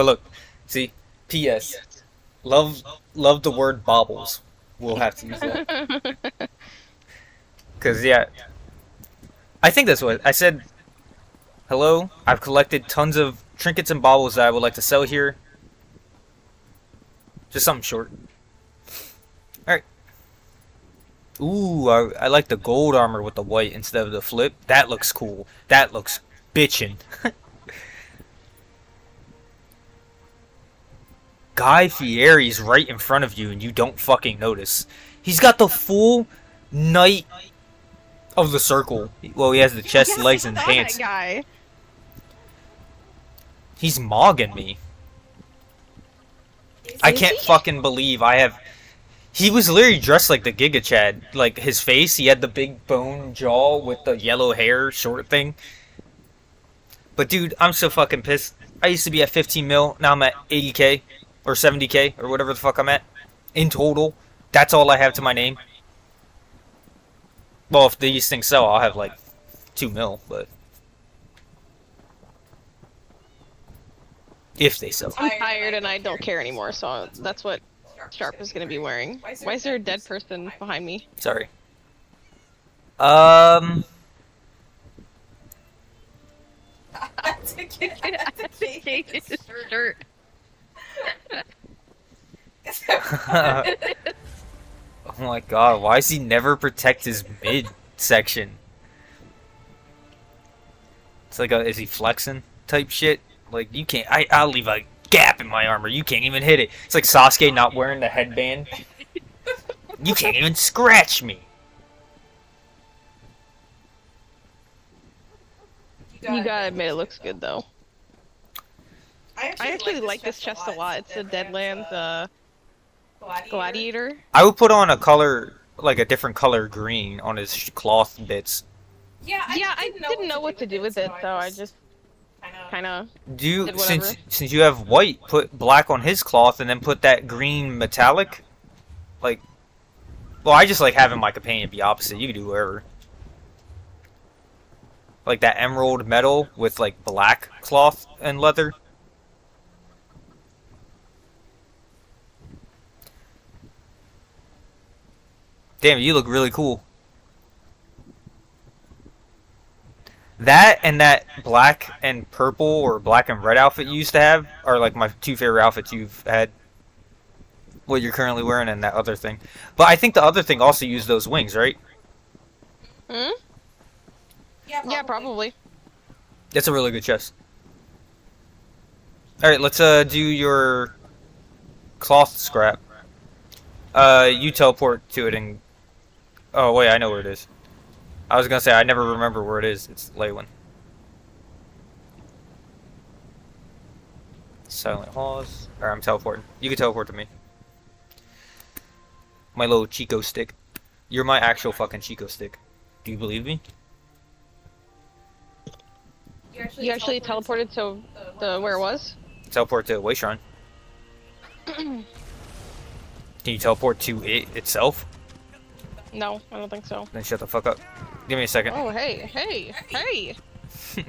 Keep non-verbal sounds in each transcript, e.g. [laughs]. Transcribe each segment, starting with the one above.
But look, see, P.S. Love, love the word baubles. We'll have to use that. [laughs] Cause yeah, I think that's what I said. Hello, I've collected tons of trinkets and baubles that I would like to sell here. Just something short. Alright. Ooh, I, I like the gold armor with the white instead of the flip. That looks cool. That looks bitchin'. [laughs] Guy Fieri's right in front of you and you don't fucking notice. He's got the full knight of the circle. Well, he has the chest, Yes, legs, and that pants. guy. He's mogging me. I can't fucking believe I have. He was literally dressed like the Giga Chad. Like his face, he had the big bone jaw with the yellow hair, short thing. But dude, I'm so fucking pissed. I used to be at 15 mil. Now I'm at 80k or 70k or whatever the fuck I'm at in total. That's all I have to my name. Well, if these things sell, I'll have like two mil, but if they sell. I'm tired and I don't care anymore, so that's what Sharp is gonna be wearing. Why is there a dead person behind me? Sorry. Um. [laughs] oh my god, why does he never protect his mid section? It's like a is he flexing type shit? Like you can't I I'll leave a gap in my armor. You can't even hit it. It's like Sasuke not wearing the headband. You can't even scratch me. You gotta admit it looks good though. I I actually like this chest a lot. It's a Deadlands uh, Gladiator. I would put on a color like a different color green on his cloth bits. Yeah, I, Yeah, I didn't know what to do with it, so I just kind of. Do you Did since since you have white, put black on his cloth and then put that green metallic? Like Well, I just like having my companion be opposite. You can do whatever. Like that emerald metal with like black cloth and leather. Damn, you look really cool. That and that black and purple or black and red outfit you used to have are like my two favorite outfits you've had. What you're currently wearing and that other thing. But I think the other thing also used those wings, right? Hmm? Yeah, probably. That's a really good chest. Alright, let's uh do your cloth scrap. Uh you teleport to it and Oh wait, I know where it is. I was gonna say I never remember where it is. It's Leyland. Silent Halls. Or I'm teleporting. You can teleport to me. My little Chico stick. You're my actual fucking Chico stick. Do you believe me? You actually teleported to the where it was? Teleport to Wayshrine. [clears throat] Can you teleport to it itself? No, I don't think so. Then shut the fuck up. Give me a second. Oh, hey, hey, hey! [laughs]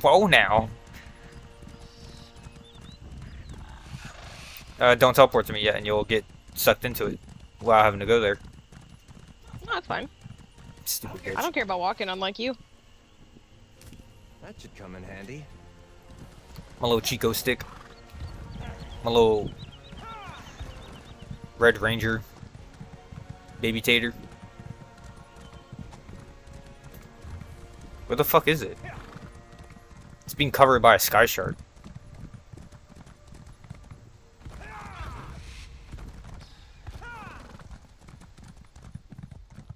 Whoa now. Uh, don't teleport to me yet and you'll get sucked into it without having to go there. No, that's fine. Stupid I don't care about walking, unlike you. That should come in handy. My little Chico stick. My little Red Ranger. Baby Tater. Where the fuck is it? It's being covered by a sky shark.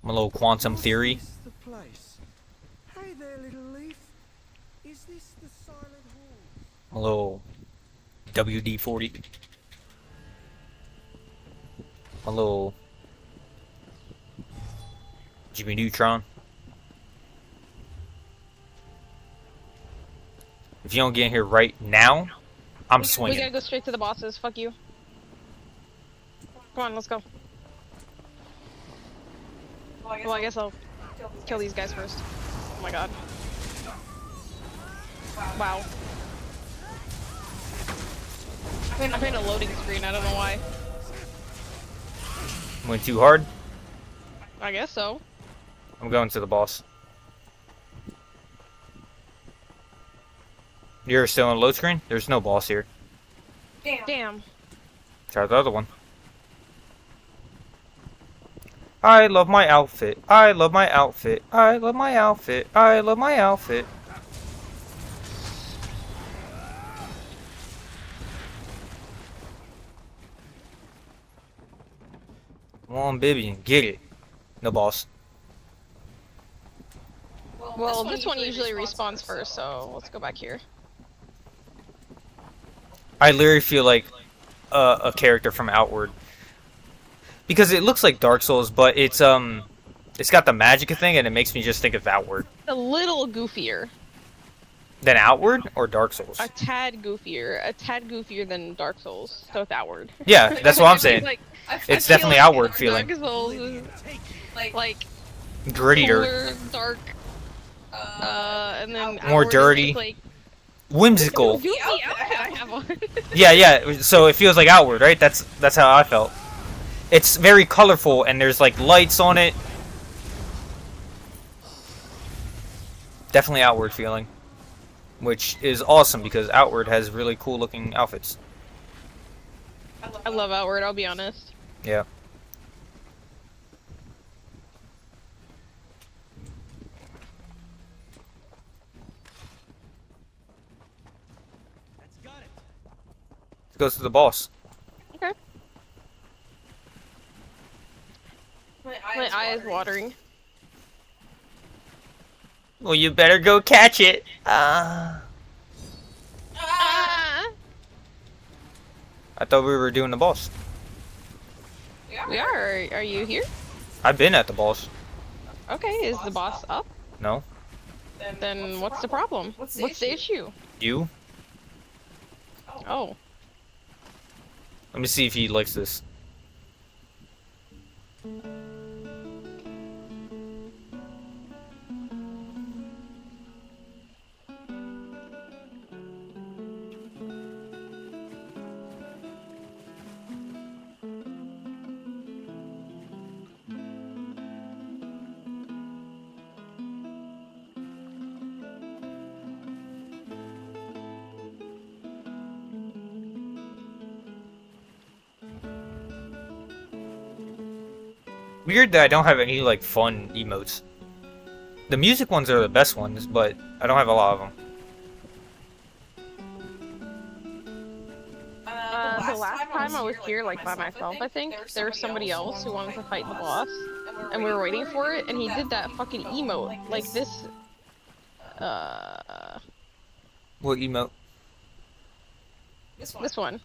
My little quantum theory. Is? Hey there, little leaf. Is this the silent hall? My little WD-40. My little Jimmy Neutron. If you don't get in here right now, I'm We gotta go straight to the bosses. Fuck you. Come on, let's go. Well, I guess I'll kill these guys first. Oh my god. Wow. I'm in a loading screen. I don't know why. Went too hard. I guess so. I'm going to the boss. You're still on load screen? There's no boss here. Damn. Damn. Try the other one. I love my outfit. I love my outfit. I love my outfit. I love my outfit. Come on, baby, get it. No boss. Well, this one usually respawns first, so let's go back here. I literally feel like uh, a character from Outward because it looks like Dark Souls, but it's um, it's got the magic thing, and it makes me just think of Outward. A little goofier. Than Outward or Dark Souls? A tad goofier. A tad goofier than Dark Souls. So it's Outward. Yeah, that's what I'm saying. [laughs] like, I, It's I definitely like outward feeling. Dark Souls is Like, like Grittier, cooler, dark, uh, uh, and then More Outward is dirty. like whimsical. goofy outfit outfit I I have on. Yeah, yeah. So it feels like Outward, right? That's that's how I felt. It's very colorful, and there's like lights on it. Definitely Outward feeling, which is awesome because Outward has really cool looking outfits. I love Outward. I'll be honest. Yeah. Goes to the boss. Okay. My My eye is watering. Well, you better go catch it. Uh, Ah! I thought we were doing the boss. We are. Are you here? I've been at the boss. Okay. Is the boss up? No, Then what's the problem? What's the What's the issue? you. Oh. Let me see if he likes this. Weird that I don't have any like fun emotes. The music ones are the best ones, but I don't have a lot of them. Uh, the last time I was here, like by myself, I think there was somebody else who wanted to fight the boss, and we were waiting for it, and he did that fucking emote, like this. Uh, What emote? This one. this one.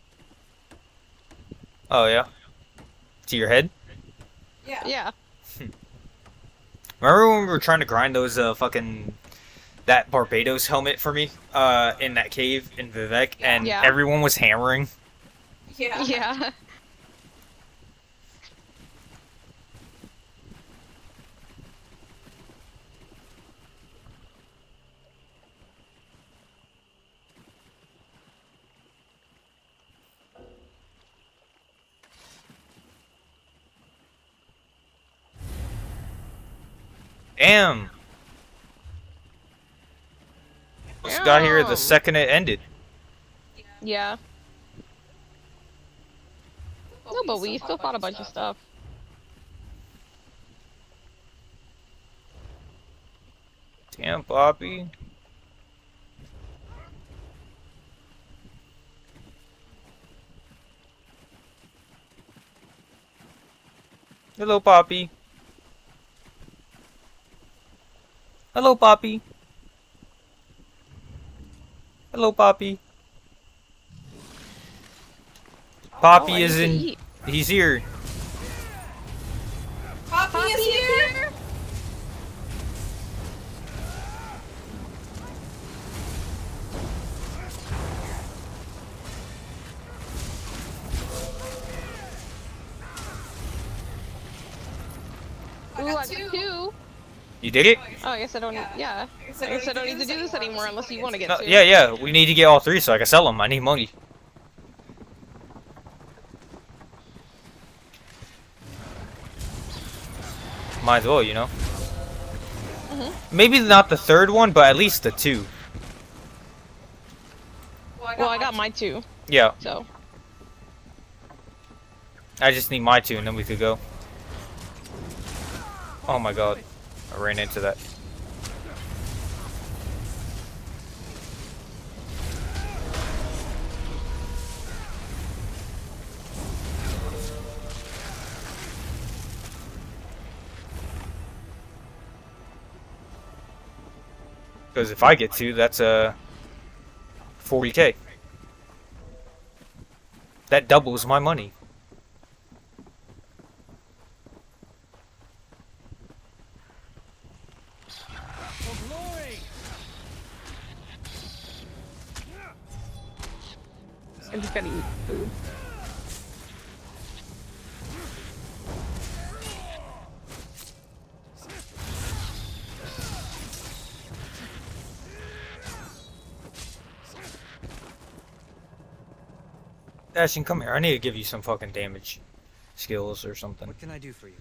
Oh yeah. To your head? Yeah. Yeah. [laughs] Remember when we were trying to grind those uh fucking that Barbados helmet for me uh in that cave in Vivec and Yeah. everyone was hammering? Yeah. Yeah. Damn. Just got here the second it ended. Yeah. No, but we still fought a bunch of stuff. Damn, Bobby. Hello, Poppy. Hello, Poppy. Hello, Poppy. Poppy Oh, is in. eat. He's here. You did it? Oh, I guess I don't. Yeah. I guess I don't need to do this anymore unless you want to get. No. Yeah, yeah. We need to get all three so I can sell them. I need money. Might as well, you know. Mm -hmm. Maybe not the third one, but at least the two. Well, I got, well, I got my two. Yeah. So. I just need my two, and then we could go. Oh my god. I ran into that. Because if I get two, that's uh, a 40k. That doubles my money. For glory! I just gotta eat food. Ashton, come here. I need to give you some fucking damage skills or something. What can I do for you?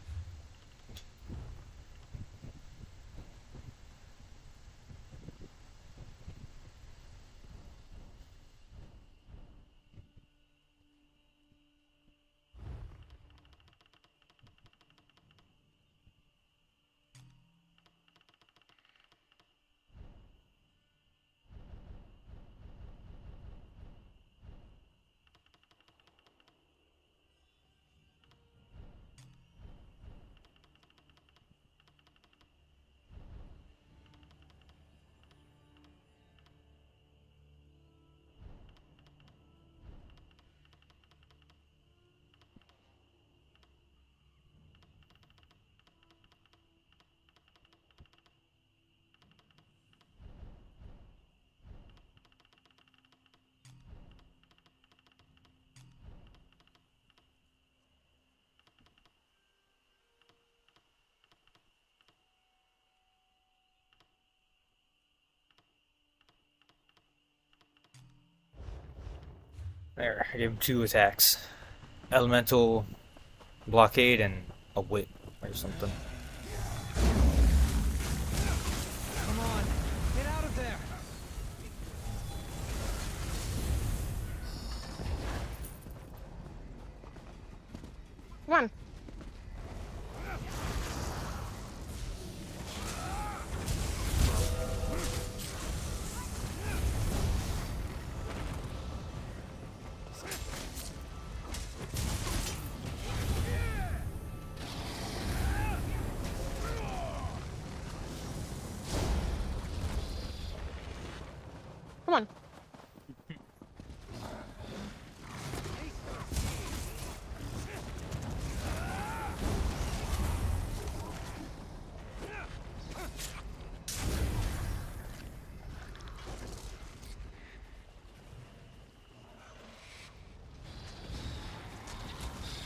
There, I gave him two attacks. Elemental blockade and a whip or something.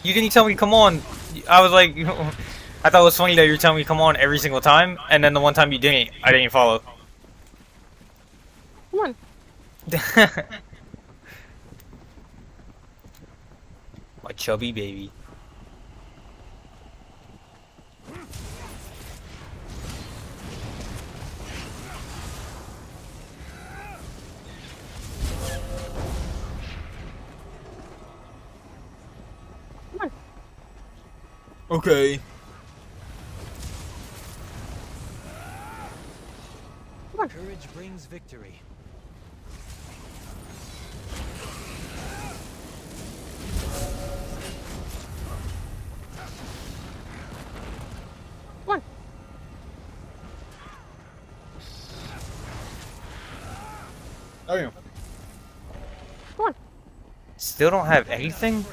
You didn't tell me come on. I was like, [laughs] I thought it was funny that you were telling me come on every single time, and then the one time you didn't, I didn't follow. Come on. [laughs] My chubby baby. Okay. Courage brings victory. Come on. Oh yeah. Come on. Still don't have anything?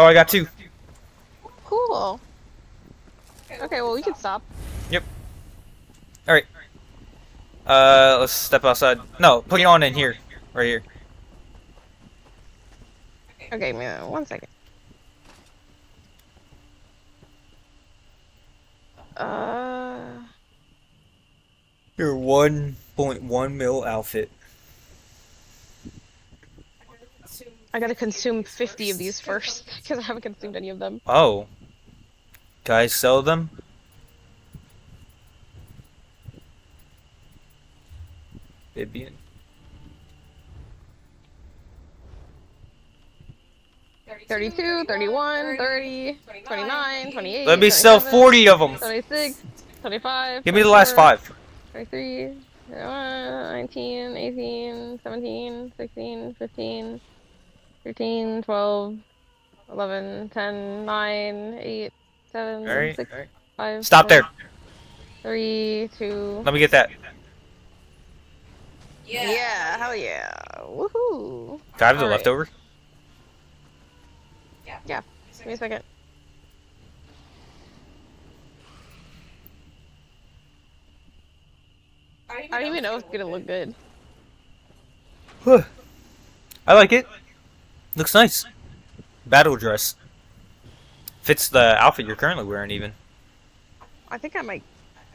Oh, I got two. Cool. Okay, well we can stop. Yep. Alright. Uh, let's step outside. No, put it on in here. Right here. Okay, man, one second. Uh, Your 1.1 mil outfit. I gotta consume 50 of these first, [laughs] because I haven't consumed any of them. Oh. Guys sell them? Vivian. 32, 31, 30, 29, 28. Let me sell 40 of them. 26, 25. Give me the last five. 23, 21, 19, 18, 17, 16, 15, 13, 12, 11, 10, 9, 8, 7, Alright. 6, alright. 5, Stop there. 3, 2. Let me get that. Yeah. Yeah hell yeah. Woohoo. Do I have the Alright. leftover? Yeah. Yeah. Give me a second. I don't even know if it's gonna look good. I like it. Looks nice. Battle dress. Fits the outfit you're currently wearing even. I think I might.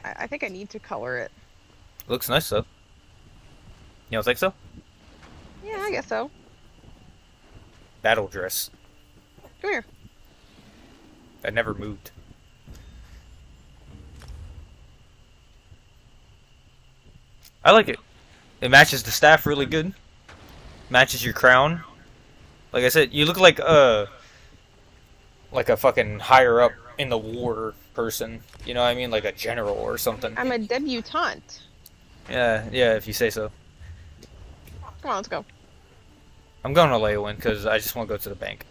I think I need to color it. Looks nice though. You don't think so? Yeah, I guess so. Battle dress. Come here. That never moved. I like it. It matches the staff really good. Matches your crown. Like I said, you look like a like a fucking higher up in the war person. You know what I mean? Like a general or something. I'm a debutante. Yeah, yeah, if you say so. Come on, let's go. I'm going to Leyawiin because I just want to go to the bank.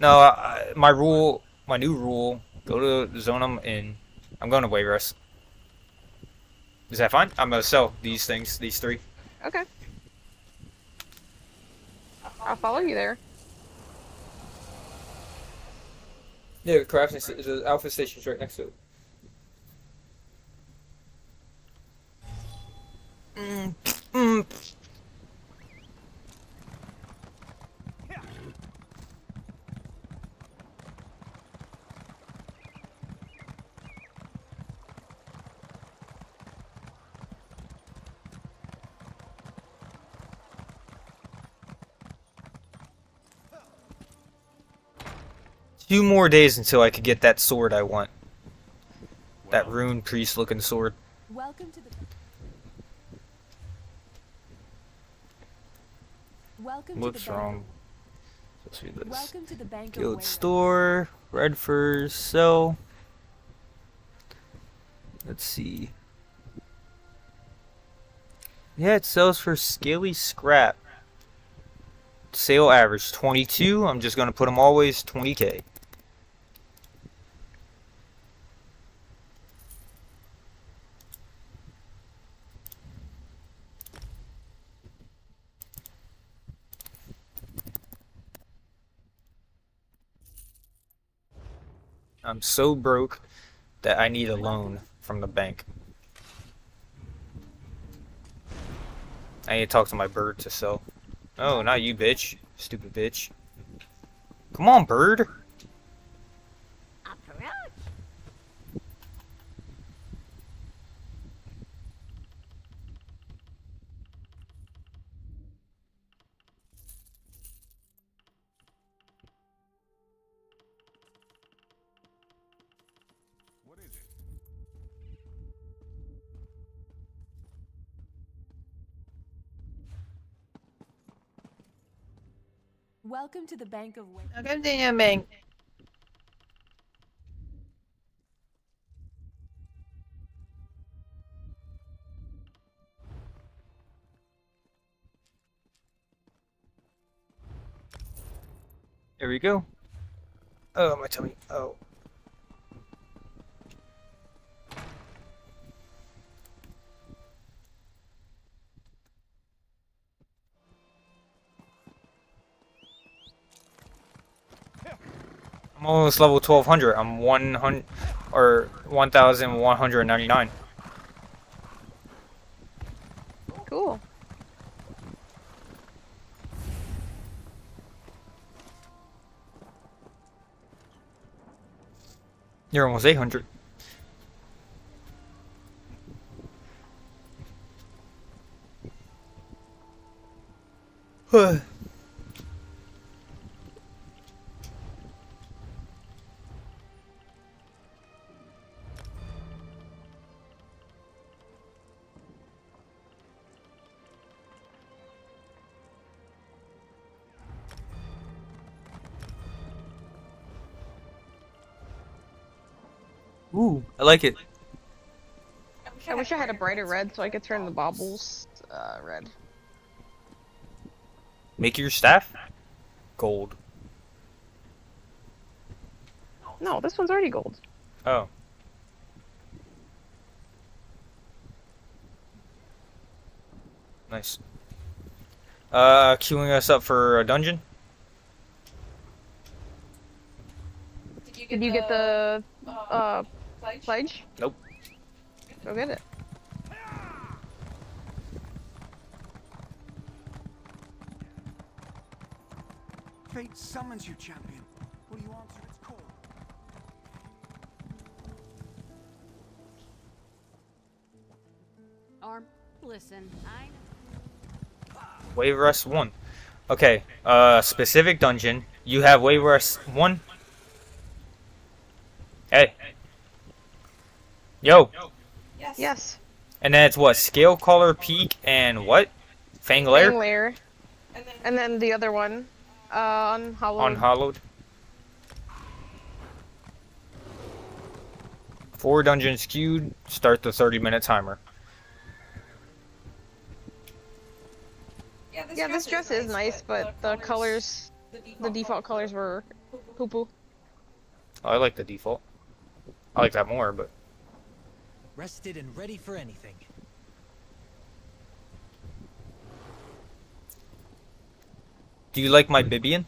No, I, my rule, my new rule, go to Zonum and I'm going to Wayrest. Is that fine? I'm gonna sell these things, these three. Okay. I'll follow you there. Yeah, the crafting sta- the alpha station's right next to it. Mm, mm. Two more days until I could get that sword I want. That rune priest looking sword. Welcome to the. Welcome What's to the wrong? Let's do Bank. this. Welcome to the bank Guild Wayrest. store, red furs, sell. Let's see. Yeah, it sells for scaly scrap. Sale average 22. I'm just gonna put them always 20k. I'm so broke that I need a loan from the bank. I need to talk to my bird to sell. Oh, not you, bitch. Stupid bitch. Come on, bird. Welcome to the bank of Wayrest. Welcome to your bank. There we go. Oh, my tummy. Oh. I'm almost level 1200. I'm 100 or 1199. Cool. You're almost 800. Ooh, [sighs] [sighs] like it. I wish I had a brighter red so I could turn the baubles uh, red. Make your staff gold. No, this one's already gold. Oh. Nice. Uh, queuing us up for a dungeon? Did you get the uh pledge? Nope. Go get it. Fate summons you, champion. Will you answer its call? Arm, listen, I Wayrest 1. Okay, uh, specific dungeon. You have Wayrest 1. Hey. Yo. Yes. Yes. And then it's what? Scalecaller Peak and what? Fang Lair? Fang Lair. And then, And then the other one. Uh unhallowed. Unhallowed. Four dungeons queued. Start the 30 minute timer. yeah, this, yeah, this dress is nice, but the colors the default colors were poo poo. I like the default. I like that more, but Rested and ready for anything. do you like my Bibian?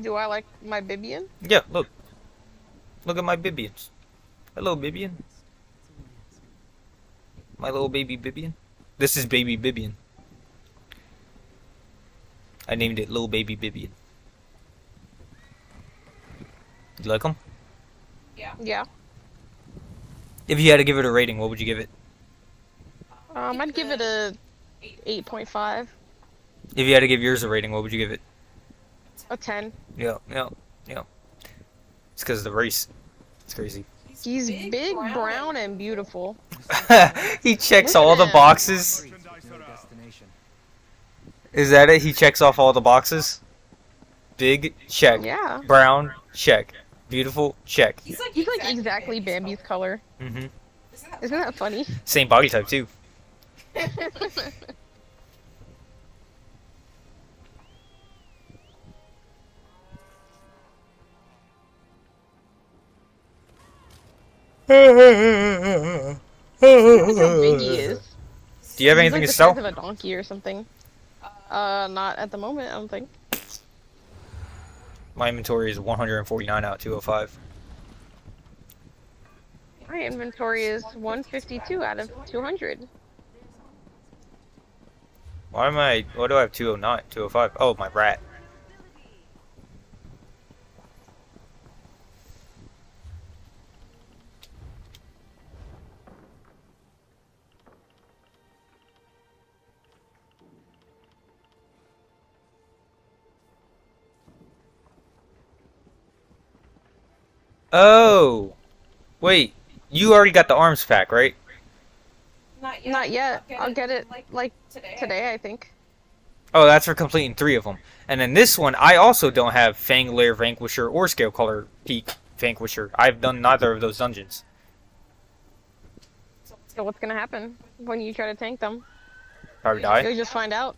Do I like my Bibian? Yeah, look. Look at my Bibians. Hello, Bibian. My little baby Bibian. This is baby Bibian. I named it little baby Bibian. You like him? Yeah. Yeah. If you had to give it a rating, what would you give it? Um I'd give it a eight point five. If you had to give yours a rating, what would you give it? A ten. Yeah, yeah, yeah. It's because of the race. It's crazy. He's big, brown, and beautiful. [laughs] he checks all the boxes. Free, no destination. Is that it? He checks off all the boxes? Big, check. Yeah. Brown, check. Beautiful, check. He's like, He's like exactly Bambi's color. Mm-hmm. Isn't that Isn't that funny? Same body type, too. [laughs] Look how big he is. Do you have anything like to sell? of a donkey or something. Uh, not at the moment, I don't think. My inventory is 149 out of 205. My inventory is 152 out of 200. Why am I? Why do I have 209? 205? Oh, my rat. Oh! Wait, you already got the arms pack, right? Not yet. Not yet. I'll get it like like today. today, I think. Oh, that's for completing three of them. And then this one, I also don't have Fang Lair Vanquisher or Scalecaller Peak Vanquisher. I've done neither of those dungeons. So what's gonna happen when you try to tank them? Probably die. You'll just find out.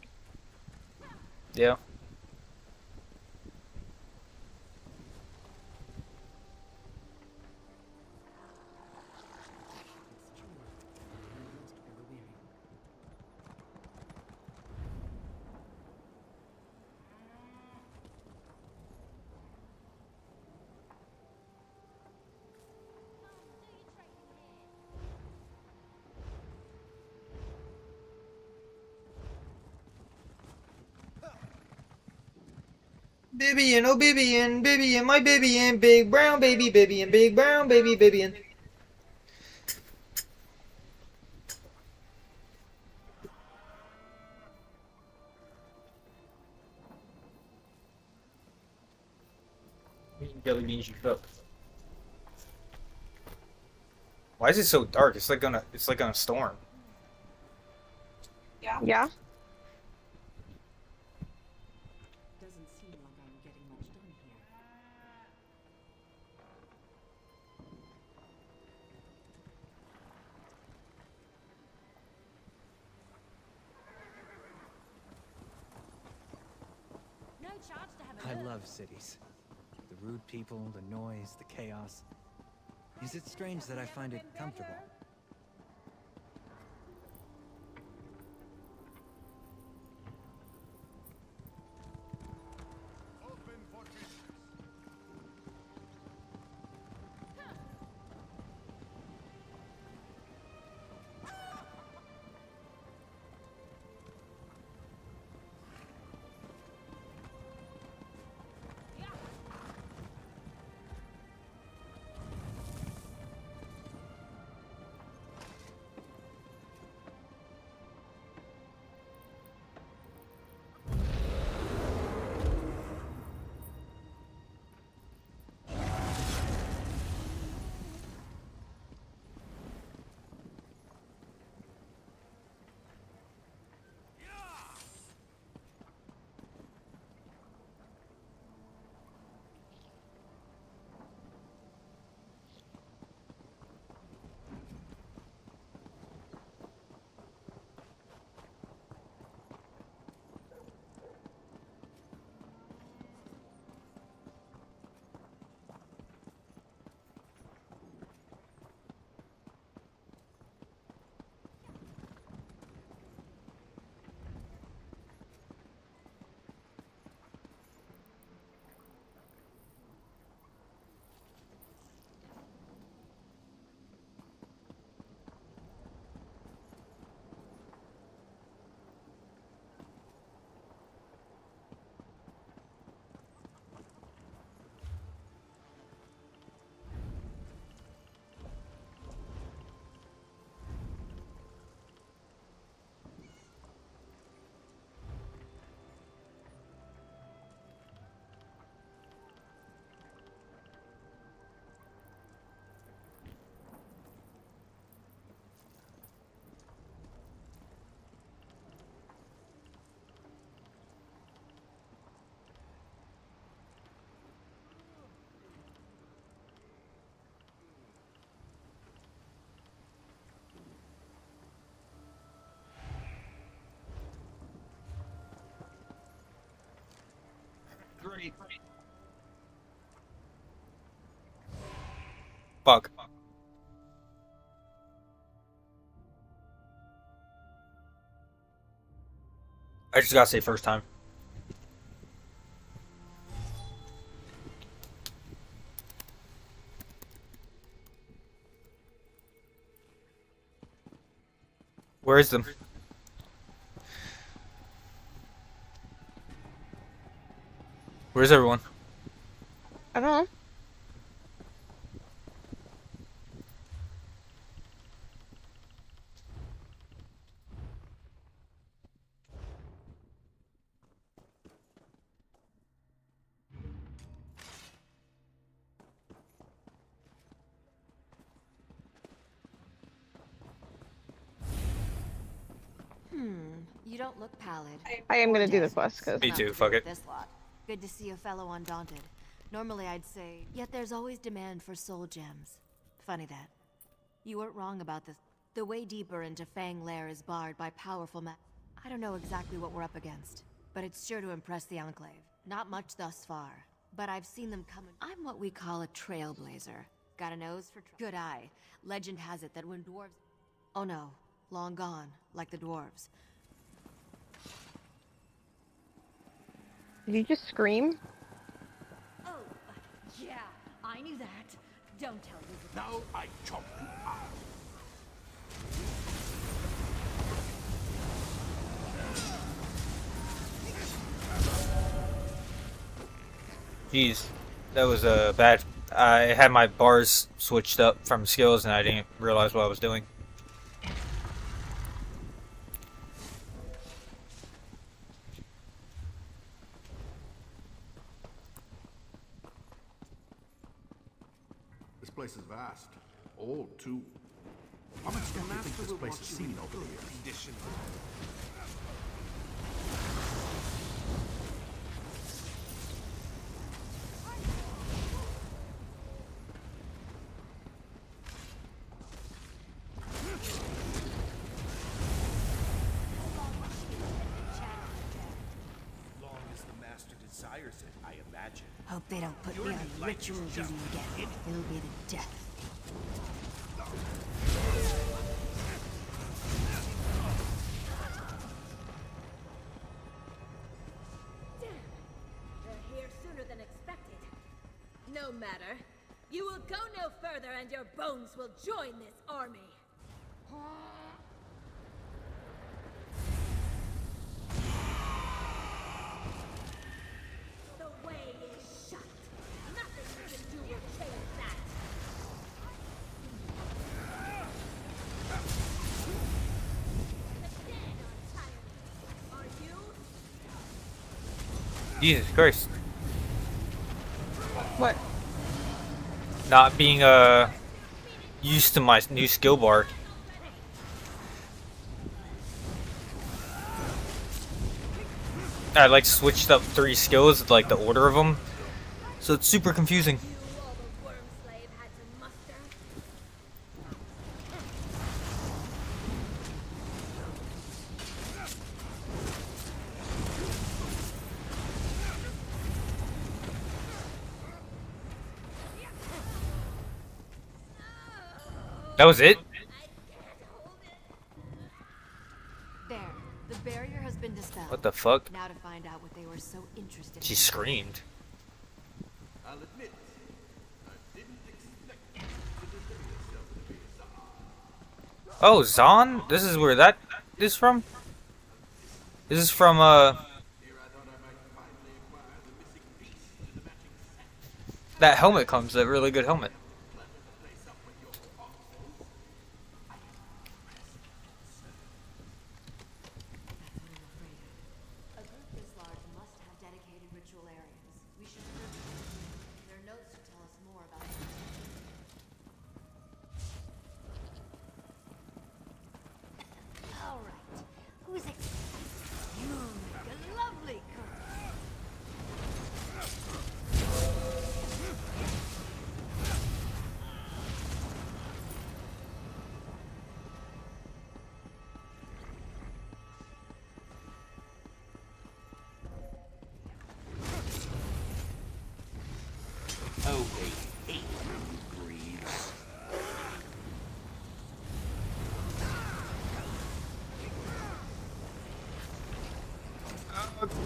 Yeah. Bibian, oh Bibian, Bibian, my Bibian, big brown baby Bibian, big brown baby Bibian. Jelly beans you cook. Why is it so dark? It's like gonna, it's like gonna storm. Yeah. Yeah. Cities. The rude people, the noise, the chaos. Is it strange that I find it comfortable? Great. Fuck. I just gotta say first time. Where is them? Where's everyone? I don't know. Hmm. You don't look pallid. I am gonna do the quest because Me too, fuck it. This lot. Good to see a fellow undaunted. Normally I'd say, yet there's always demand for soul gems. Funny that. You weren't wrong about this. The way deeper into Fang Lair is barred by powerful ma- I don't know exactly what we're up against, but it's sure to impress the Enclave. Not much thus far, but I've seen them coming. I'm what we call a trailblazer. Got a nose for good eye. Legend has it that when dwarves Oh no, long gone, like the dwarves. Did you just scream? Oh, yeah, I knew that. Don't tell me. Now I chop you up. Jeez, that was uh, bad. I had my bars switched up from skills and I didn't realize what I was doing. This place is vast. Old, too. How much do you think this place has seen over the years? long as the master decides. Hope they don't put me on ritual duty again. It'll be the death. Further and your bones will join this army. The way is shut. Nothing you can do will change that. The dead are tired. Are you? Jesus Christ. What? Not being uh used to my new skill bar. I like switched up three skills, like the order of them, so it's super confusing. You, all the worm slave, had to muster? That was it? There. The barrier has been dispelled. What the fuck? Now to find out what they were so interested She in. screamed. I'll admit, I didn't expect to deliver to be. Oh, Zon? This is where that is from? This is from, uh... That helmet comes, a really good helmet. Oh,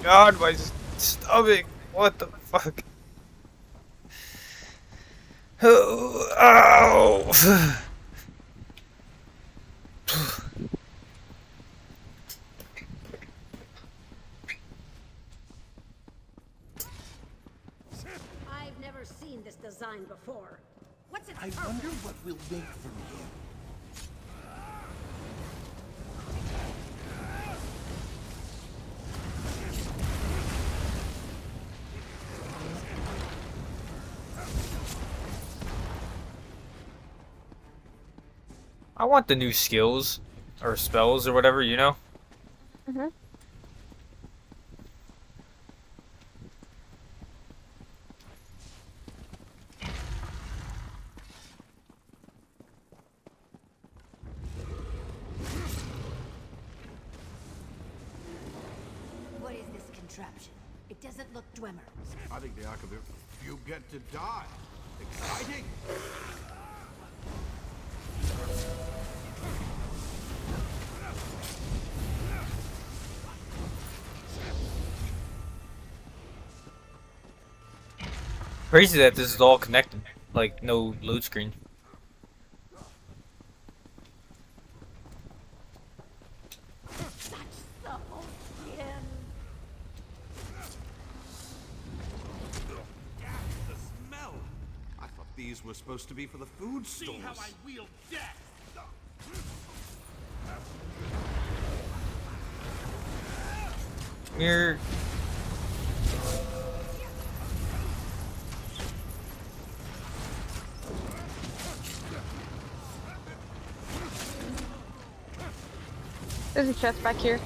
god, my stomach. What the fuck? Oh, ow. I've never seen this design before. What's its I purpose? wonder what we'll make from him. I want the new skills or spells or whatever, you know? Crazy that this is all connected. Like, no load screen. Such supple skin. The smell! I thought these were supposed to be for the food stores. See how I wield death! Mirror. There's a chest back here.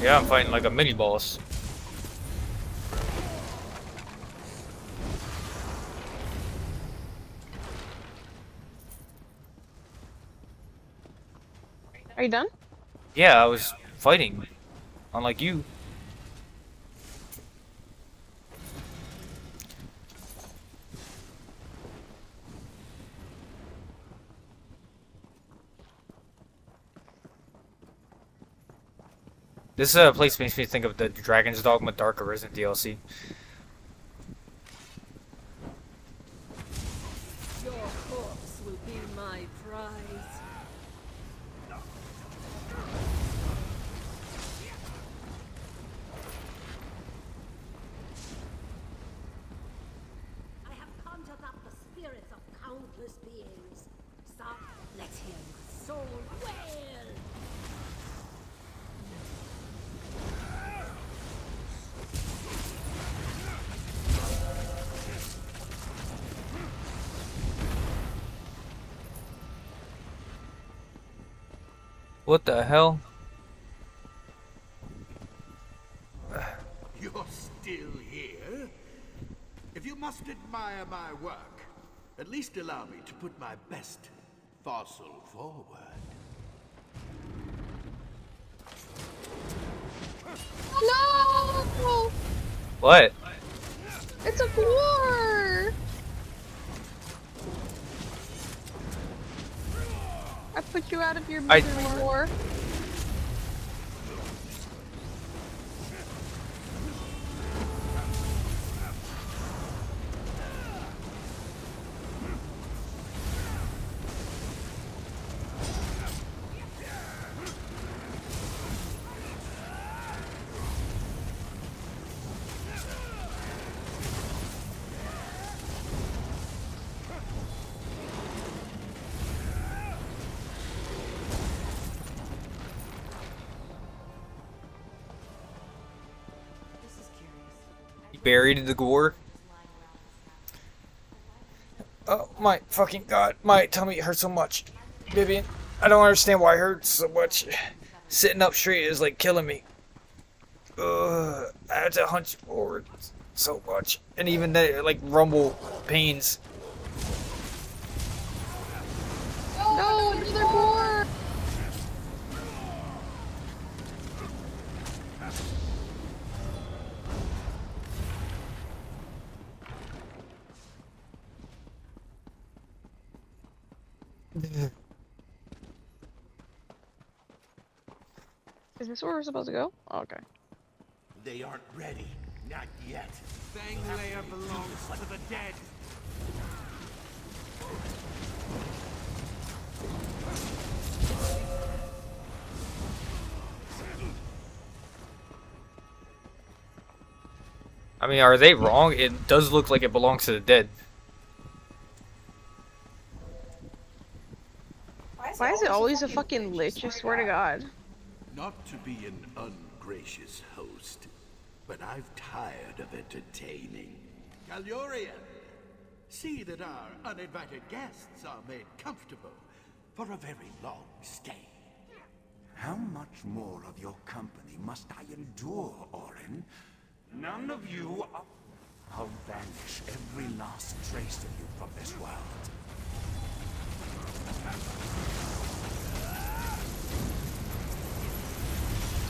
Yeah, I'm fighting like a mini boss. Are you done? Yeah, I was fighting Unlike you. This uh, place makes me think of the Dragon's Dogma Dark Arisen DLC. Your corpse will be my prize. I have conjured up the spirits of countless beings. Stop, let's hear my soul wail. What the hell? [sighs] You're still here? If you must admire my work, at least allow me to put my best fossil forward. No! What? It's a war! I put you out of your misery war. Buried the gore? Oh my fucking god, my tummy hurts so much. Vivian, I don't understand why it hurts so much. Sitting up straight is like killing me. Ugh, I had to hunch forward so much. And even that, like, rumble pains. No, another war! Is this where we're supposed to go? Oh, okay. They aren't ready. Not yet. Fang Lair belongs to the dead. I mean, are they wrong? It does look like it belongs to the dead. Why is it always a fucking lich? I swear to God. Not to be an ungracious host, but I've tired of entertaining. Caluurion, see that our uninvited guests are made comfortable for a very long stay. How much more of your company must I endure, Orryn? None of you are... I'll vanish every last trace of you from this world.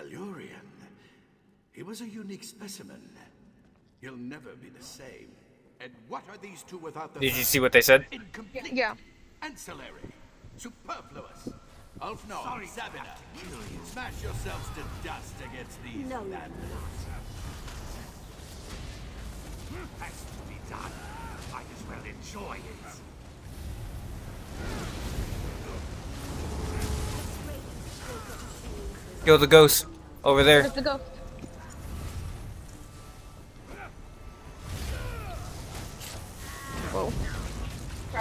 Caluurion, he was a unique specimen. He'll never be the same. And what are these two without the Did you see what they said? Incomplete. Yeah. Ancillary. Superfluous. Ulfnor, Sabina, You. smash yourselves to dust against these No, you're madmen. Has to be done. Might as well enjoy it. Yo, the ghost over there. Where's the ghost? Whoa.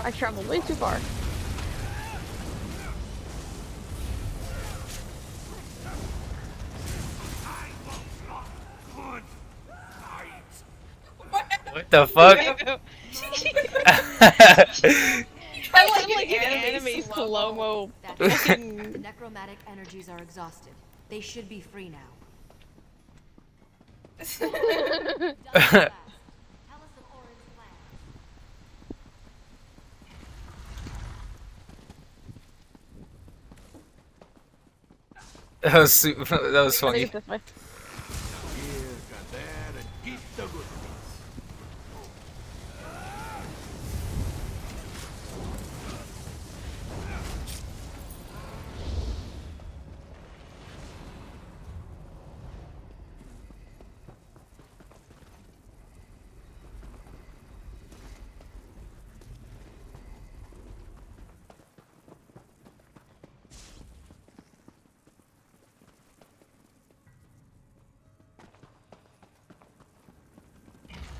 I traveled way too far. What the fuck? [laughs] I [laughs] like, like an anime slow-mo. That's it. fucking- the necromantic energies are exhausted. They should be free now. Done at last. Tell us of Orryn's plan. that was super, [laughs] that was funny. it's this way. Here, got there, and keep the good bits.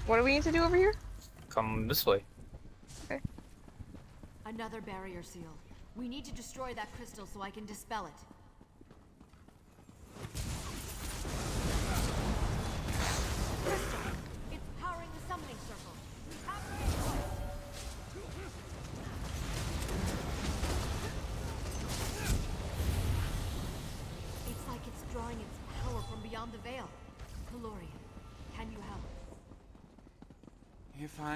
What do we need to do over here? Come this way. Okay. Another barrier seal. We need to destroy that crystal so I can dispel it.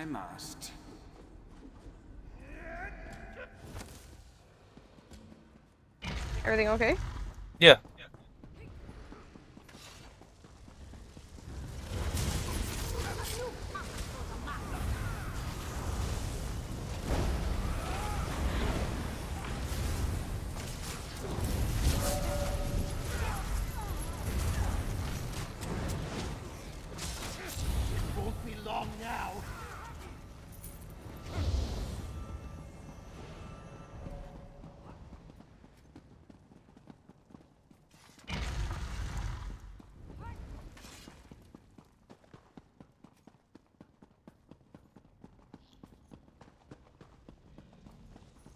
I must. Everything okay? Yeah. Won't be long now.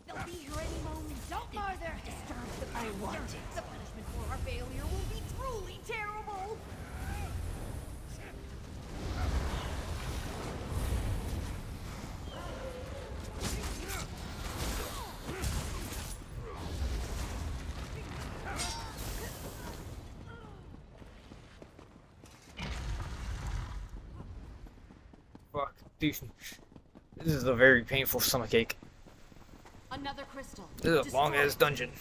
They'll be here any moment. Don't bother. Disturb the I want it. The punishment for our failure will be truly terrible. Fuck, dude. This is a very painful stomach ache. Another crystal. This is a long ass dungeon.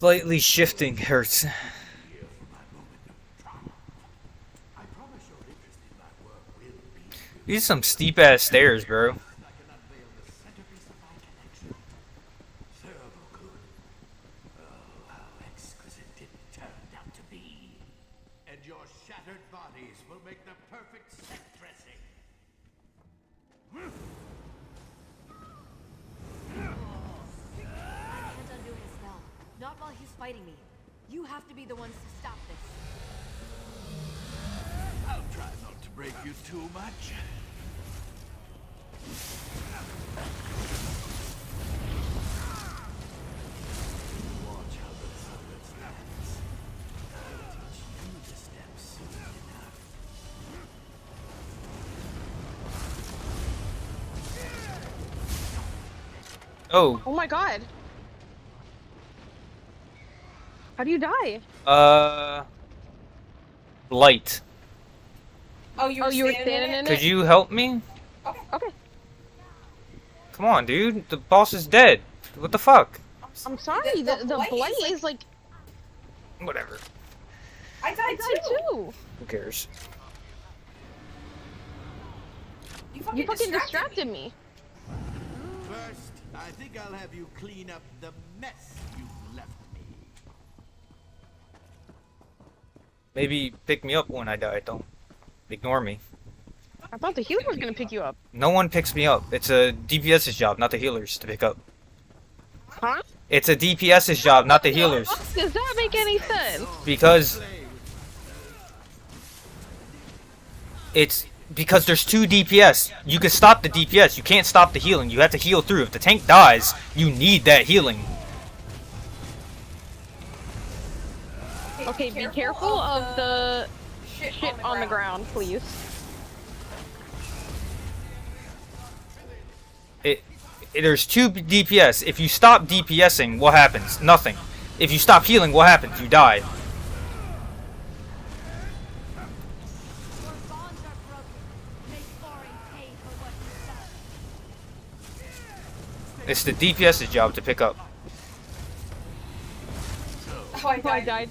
Slightly shifting hurts. These some steep ass stairs, bro. I can unveil the centerpiece of my collection. Terrible good. Oh, how exquisite it turned out to be. And your shattered bodies will make the perfect set dressing. I can't undo his spell. Not while he's fighting me. You have to be the ones to stop this. I'll try not to break you too much. Watch how the puppet lands. I'll teach you the steps soon enough. Oh, Oh my god. How do you die? uh, light. Oh, you were, Oh, you were standing, standing in in it? Could you help me? Okay. Okay. Come on, dude. The boss is dead. What the fuck? I'm sorry. The, The- the, the blaze, blaze, like, Whatever. I died I too. too. Who cares? You fucking, You fucking distracted, distracted me. me. First, I think I'll have you clean up the mess you left me. Maybe pick me up when I die. Don't ignore me. I thought the healer was gonna pick you up. No one picks me up. It's a DPS's job, not the healers, to pick up. Huh? It's a DPS's job, not the healers. Does that make any sense? Because it's because there's two DPS. You can stop the DPS. You can't stop the healing. You have to heal through. If the tank dies, you need that healing. Okay, be careful of the shit, shit on the ground, please. It, it- there's two DPS. If you stop DPSing, what happens? Nothing. If you stop healing, what happens? You die. Your bonds are broken. Make Thorin pay for what he's done. It's the DPS's job to pick up. Oh, I Oh, I died.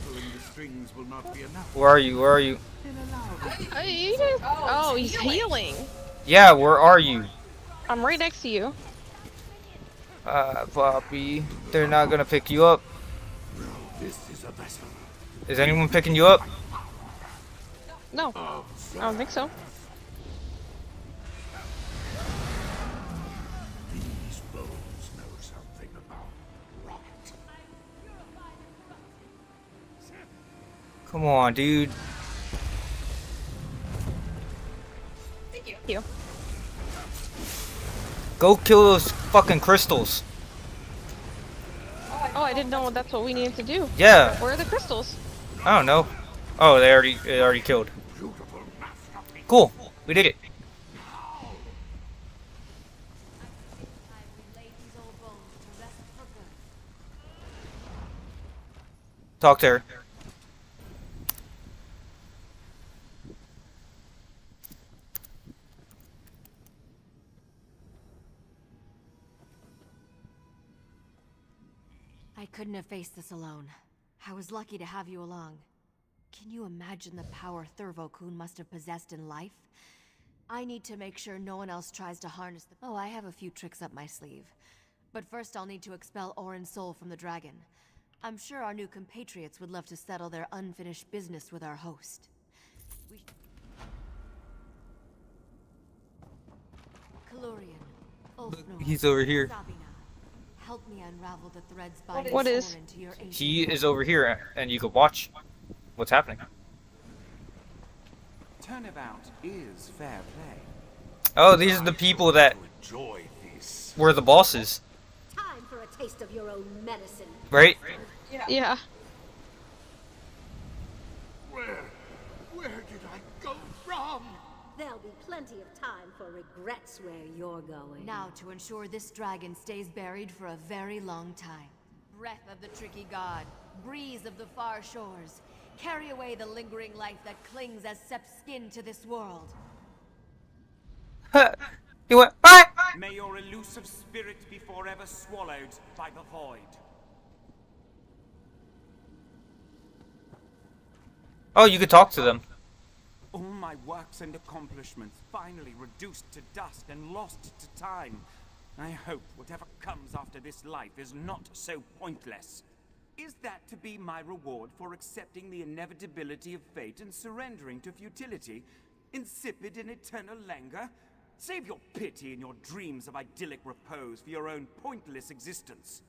Died. Pulling the strings will not be enough. Where are you? Where are you? Uh, you guys- Oh, he's he's healing. healing. Yeah, where are you? I'm right next to you. Uh, Poppy. They're not gonna pick you up. This is a vessel. Is anyone picking you up? No, I don't think so. Come on, dude. Thank you. You. Go kill those fucking crystals. Oh, oh, I didn't know that's what we needed to do. Yeah. Where are the crystals? I don't know. Oh, they already they already killed. Beautiful masterpiece. Cool. We did it. I relay these old bones to rest for good. Talk to her. Couldn't have faced this alone. I was lucky to have you along. Can you imagine the power Thurvokun must have possessed in life? I need to make sure no one else tries to harness the- Oh, I have a few tricks up my sleeve. But first I'll need to expel Orryn's soul from the dragon. I'm sure our new compatriots would love to settle their unfinished business with our host. We... Caluurion, Ulfnor, He's over here. Help me unravel the threads What binding What is- Orryn your He is over here, and you can watch what's happening. Turnabout is fair play. Oh, these are the people that were the bosses, Time for a taste of your own medicine. right? Yeah. Where? Where did I go from? There'll be plenty of time for regrets where you're going. Now to ensure this dragon stays buried for a very long time. Breath of the tricky god, breeze of the far shores, carry away the lingering life that clings as Sep's skin to this world. he went. Bye. May your elusive spirit be forever swallowed by the void. Oh, you could talk to them. All my works and accomplishments finally reduced to dust and lost to time. I hope whatever comes after this life is not so pointless. Is that to be my reward for accepting the inevitability of fate and surrendering to futility? Insipid and eternal languor? Save your pity and your dreams of idyllic repose for your own pointless existence.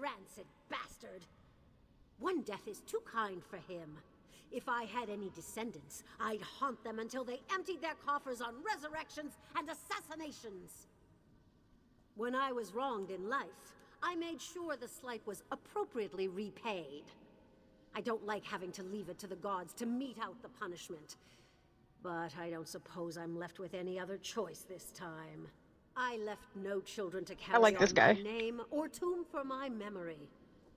Rancid bastard. One death is too kind for him. If I had any descendants, I'd haunt them until they emptied their coffers on resurrections and assassinations. When I was wronged in life, I made sure the slight was appropriately repaid. I don't like having to leave it to the gods to mete out the punishment. But I don't suppose I'm left with any other choice this time. I left no children to carry like this on guy. my name or tomb for my memory.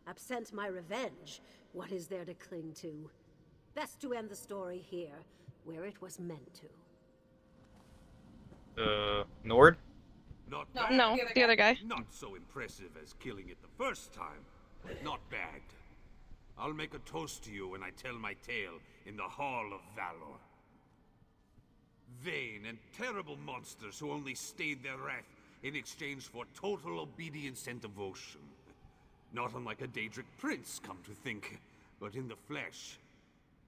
Absent my revenge, what is there to cling to? Best to end the story here, where it was meant to. Uh, Nord? Not No, no, the other guy. Not so impressive as killing it the first time, not bad. I'll make a toast to you when I tell my tale in the Hall of Valor. Vain and terrible monsters who only stayed their wrath in exchange for total obedience and devotion. Not unlike a Daedric prince, come to think, but in the flesh.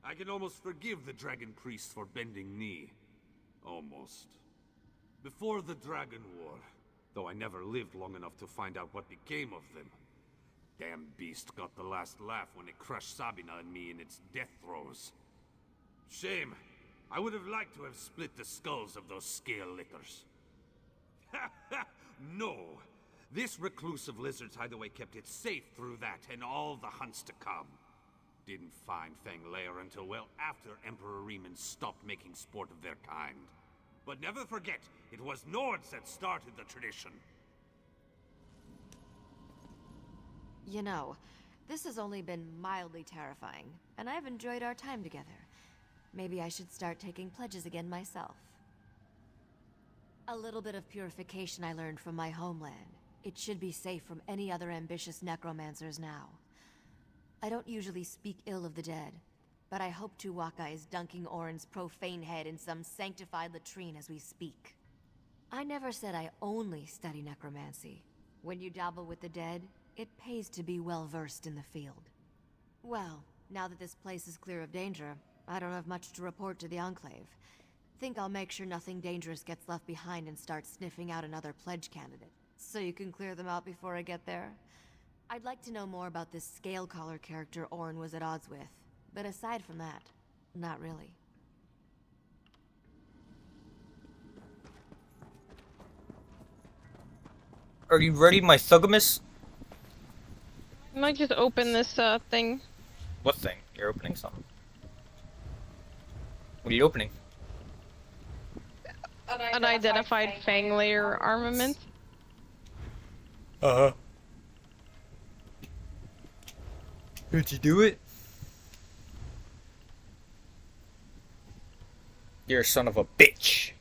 I can almost forgive the Dragon Priests for bending knee. Almost. Before the Dragon War, though I never lived long enough to find out what became of them. Damn beast got the last laugh when it crushed Sabina and me in its death throes. Shame. I would have liked to have split the skulls of those scale lickers. [laughs] no. This reclusive lizard's hideaway kept it safe through that and all the hunts to come. Didn't find Fang Lair until well after Emperor Reman stopped making sport of their kind. But never forget, it was Nords that started the tradition. You know, this has only been mildly terrifying, and I've enjoyed our time together. Maybe I should start taking pledges again myself. A little bit of purification I learned from my homeland. It should be safe from any other ambitious necromancers now. I don't usually speak ill of the dead, but I hope Tu'whacca is dunking Orryn's profane head in some sanctified latrine as we speak. I never said I only study necromancy. When you dabble with the dead, it pays to be well versed in the field. Well, now that this place is clear of danger, I don't have much to report to the Enclave. Think I'll make sure nothing dangerous gets left behind and start sniffing out another pledge candidate. So you can clear them out before I get there? I'd like to know more about this Scalecaller character Orryn was at odds with. But aside from that, not really. Are you ready, my Thugamus? I might just open this uh thing. What thing? You're opening something. What are you opening? Unidentified Fang Lair armament. Uh huh. Did you do it? You're a son of a bitch.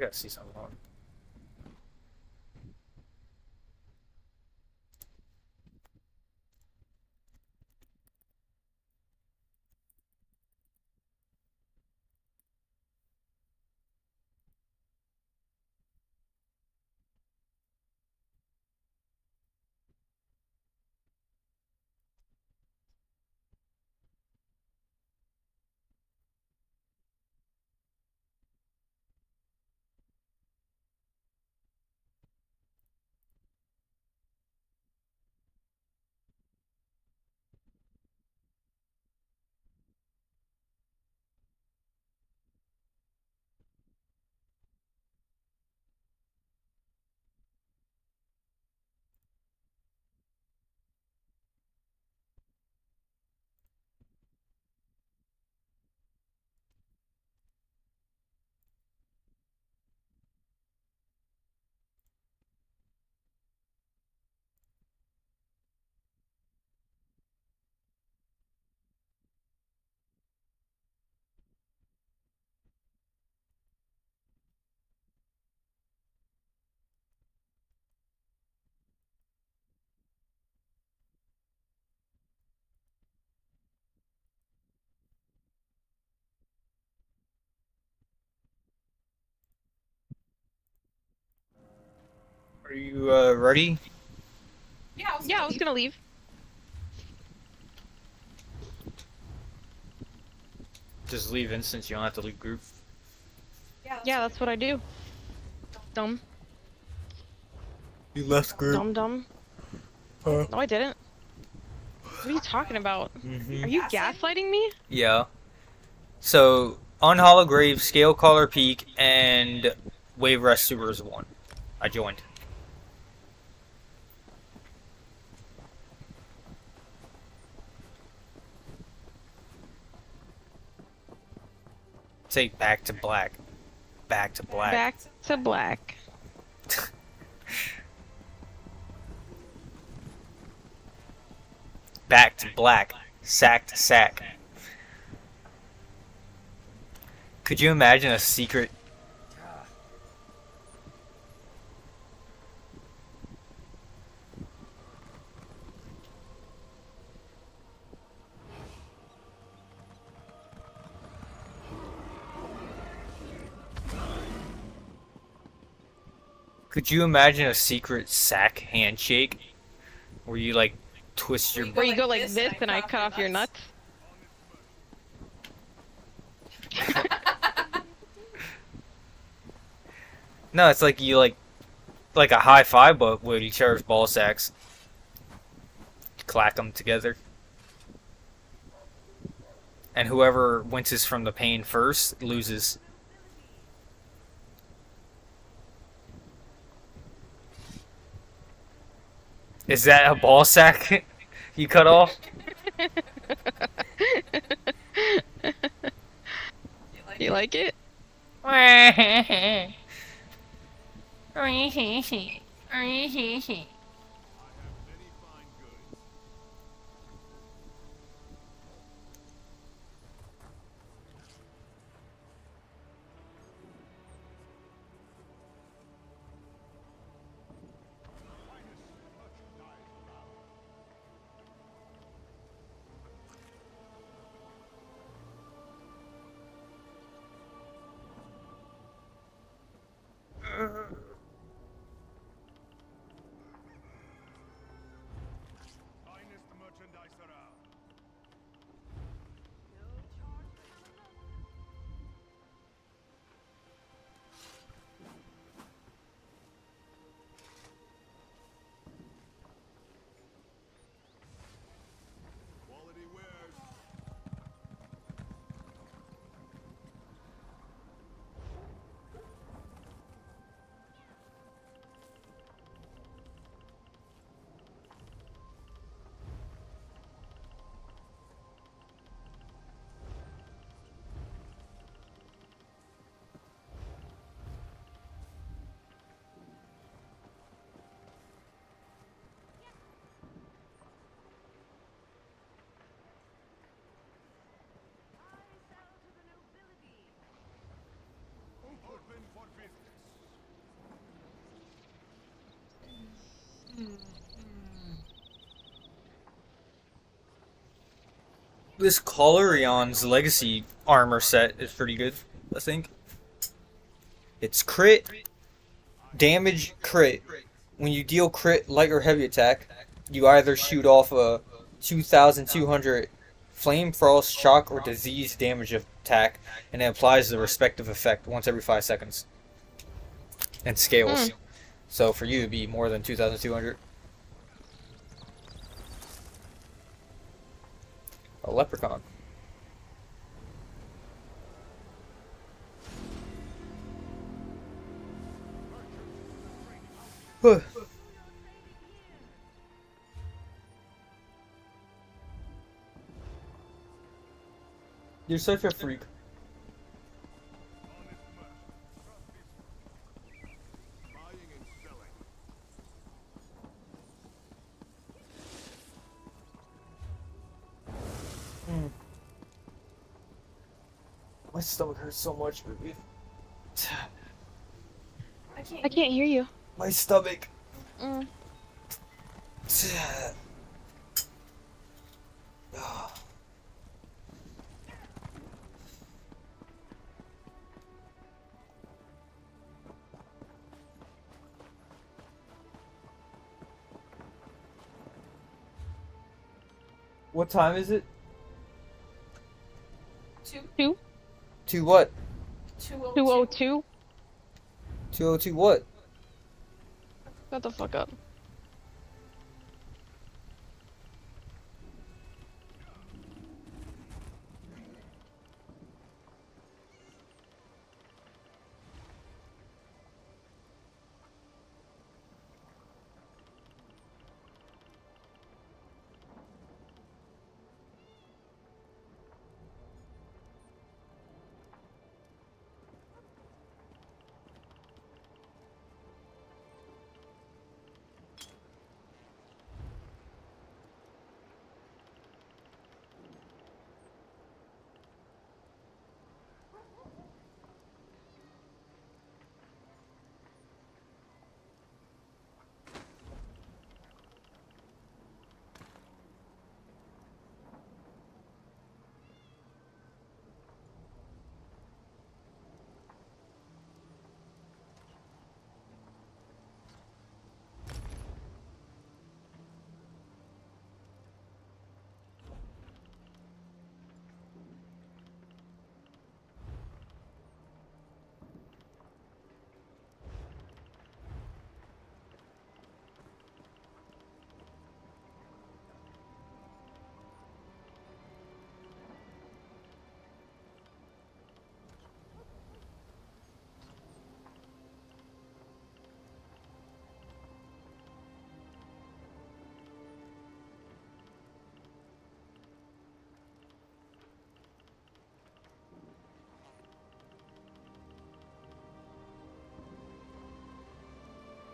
You gotta see something Are you uh, ready? Yeah, I was, Yeah, I was gonna leave. Just leave instance. You don't have to leave group. Yeah, Yeah, that's what I do. Dumb. You left group. Dumb dumb. No, I didn't. What are you talking about? Mhm. Are you gaslighting me? Yeah. So Unhallowed Grave, Scale Caller Peak, and Wayrest Sewers one. I joined. Say back to black. Back to black. Back to black. [laughs] Back to black. Sack to sack. Could you imagine a secret? Could you imagine a secret sack handshake? Where you like twist your Where you go like this and I cut off your nuts? [laughs] No, it's like you like like a high five, but with each other's ball sacks. Clack them together. And whoever winces from the pain first loses. Is that a ball sack [laughs] you cut off? You like it? [laughs] [laughs] This Caluurion's legacy armor set is pretty good, I think. It's crit, damage, crit. When you deal crit, light or heavy attack, you either shoot off a 2200 flame, frost, shock, or disease damage attack, and it applies the respective effect once every 5 seconds. And scales. Hmm. So for you, it'd be more than 2200. A leprechaun. Huh. You're such a freak. Hurts so much, baby. I can't. I can't hear you. My stomach. Mm. What time is it? Two. Two. To what? Two oh Two oh two. 202 what? Shut the fuck up.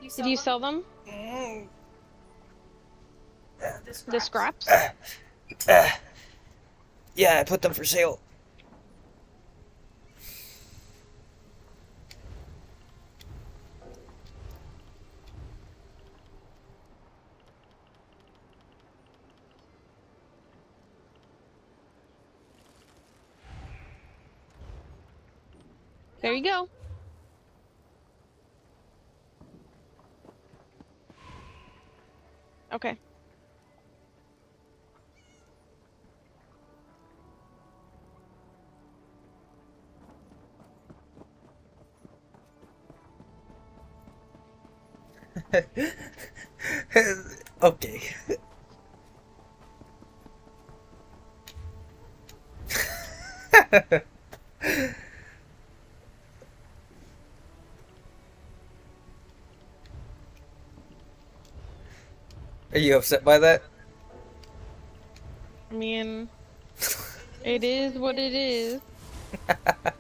You Did you sell them? The scraps? [clears throat] Uh, yeah, I put them for sale. There you go. [laughs] okay. [laughs] Are you upset by that? I mean, it is what it is. [laughs]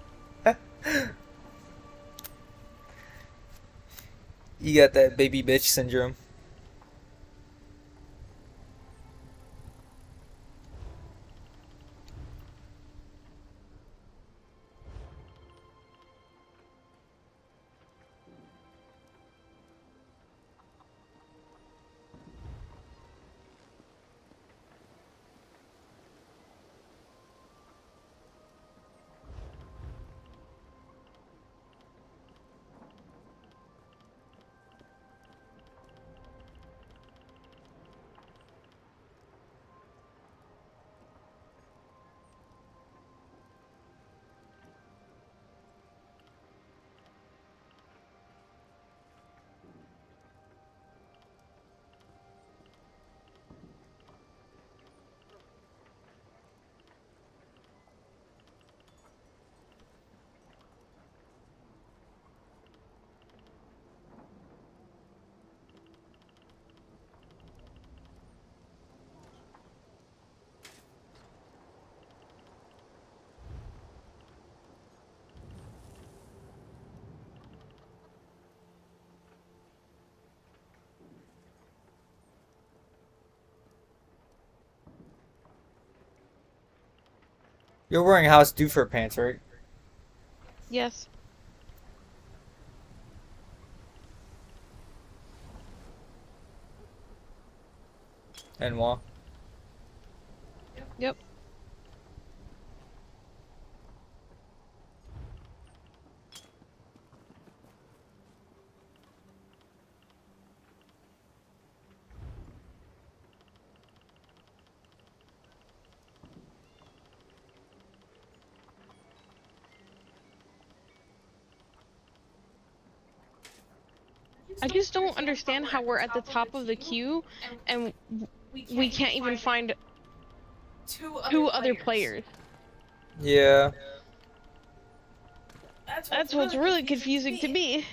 got that baby bitch syndrome. You're wearing House Doofer pants, right? Yes. And what? Yep. I just don't understand how we're at the top of the queue and we can't even find two other players. Yeah. That's what's really confusing to me.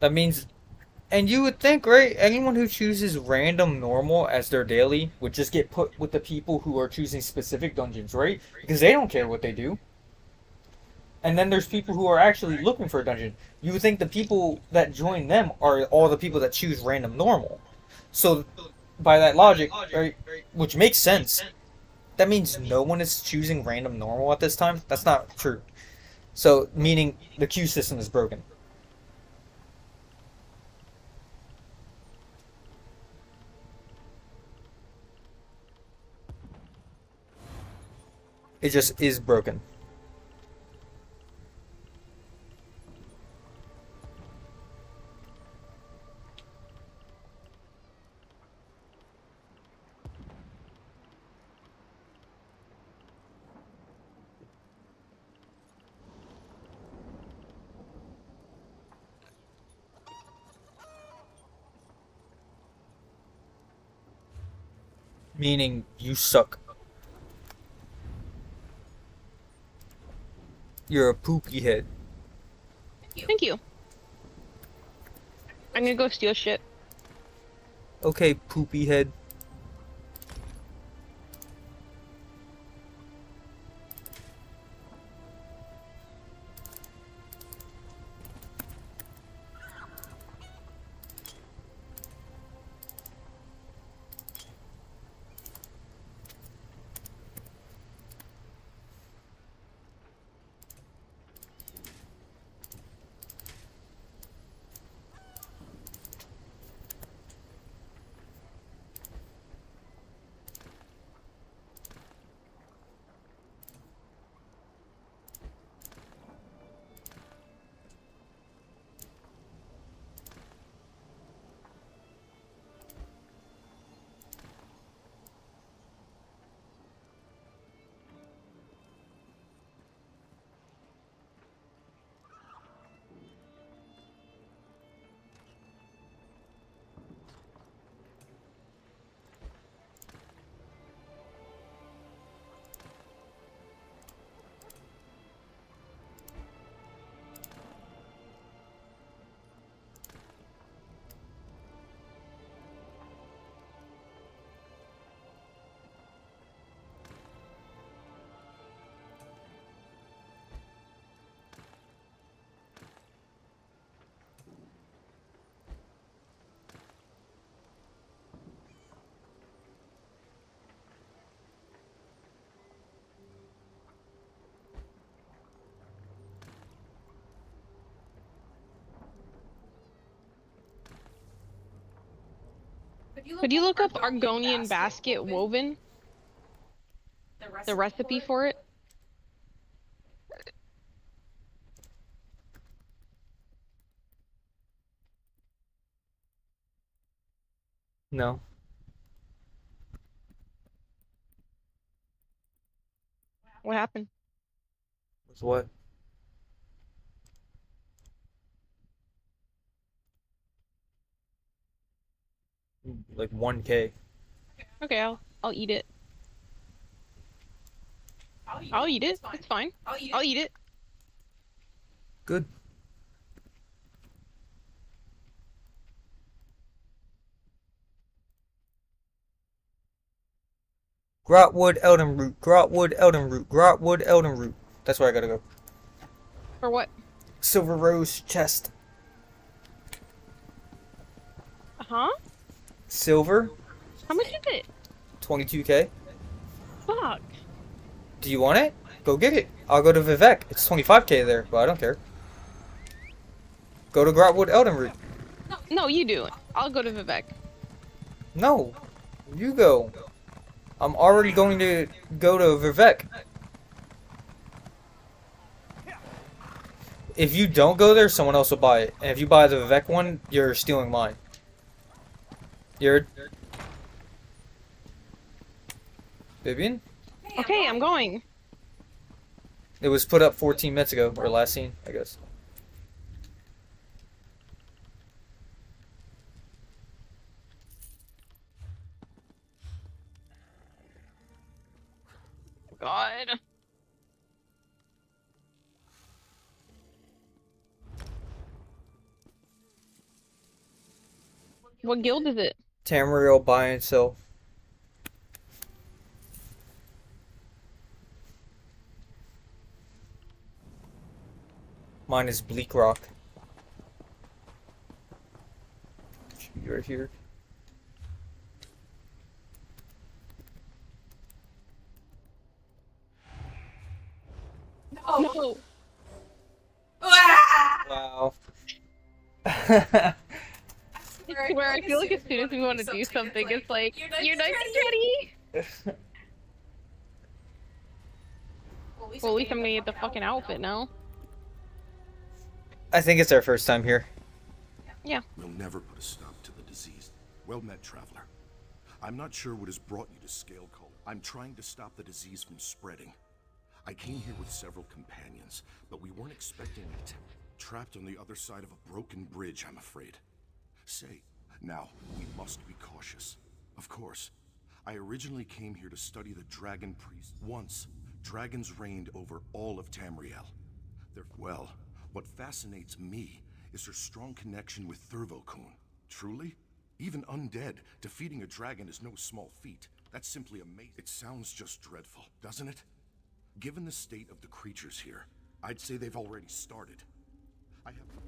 That means, and you would think, right? Anyone who chooses random normal as their daily would just get put with the people who are choosing specific dungeons, right? Because they don't care what they do. And then there's people who are actually looking for a dungeon. You would think the people that join them are all the people that choose random normal. So, by that logic, right, which makes sense, that means no one is choosing random normal at this time? That's not true. So, meaning the queue system is broken. It just is broken. Meaning you suck. You're a poopy head. Thank you. I'm gonna go steal shit. Okay, poopy head. Could you look up Argonian basket woven? The recipe for it? No. What happened? Was what? Like 1k. Okay, I'll I'll eat it. I'll eat it. It's fine. I'll eat it. Good. Grahtwood, Elden Root, Grahtwood, Elden Root, Grahtwood, Elden Root. That's where I gotta go. For what? Silver Rose chest. Uh huh? Silver, How much is it? 22k. Fuck. Do you want it? Go get it. I'll go to Vivec. It's 25k there, but I don't care. Go to Grahtwood, Elden Root. No, no, you do it. I'll go to Vivec. No, you go. I'm already going to go to Vivec. If you don't go there, someone else will buy it. And if you buy the Vivec one, you're stealing mine. You're... Vivian? Okay, I'm going. It was put up 14 minutes ago, or last scene, I guess. God. What guild is it? Tamriel buy and sell. Mine is Bleakrock. Should be right here. No. Ah! Wow. [laughs] I swear, I feel like as soon as we want to do something, it's like, you're not ready. Well, at least I'm gonna get the fucking outfit now. I think it's our first time here. Yeah. We'll never put a stop to the disease. Well met, traveler. I'm not sure what has brought you to Scale Cult. I'm trying to stop the disease from spreading. I came here with several companions, but we weren't expecting it. Trapped on the other side of a broken bridge, I'm afraid. Say, now, we must be cautious. Of course. I originally came here to study the Dragon Priest. Once, dragons reigned over all of Tamriel. They're, well, what fascinates me is her strong connection with Thurvokun. Truly? Even undead, defeating a dragon is no small feat. That's simply amazing. It sounds just dreadful, doesn't it? Given the state of the creatures here, I'd say they've already started. I have...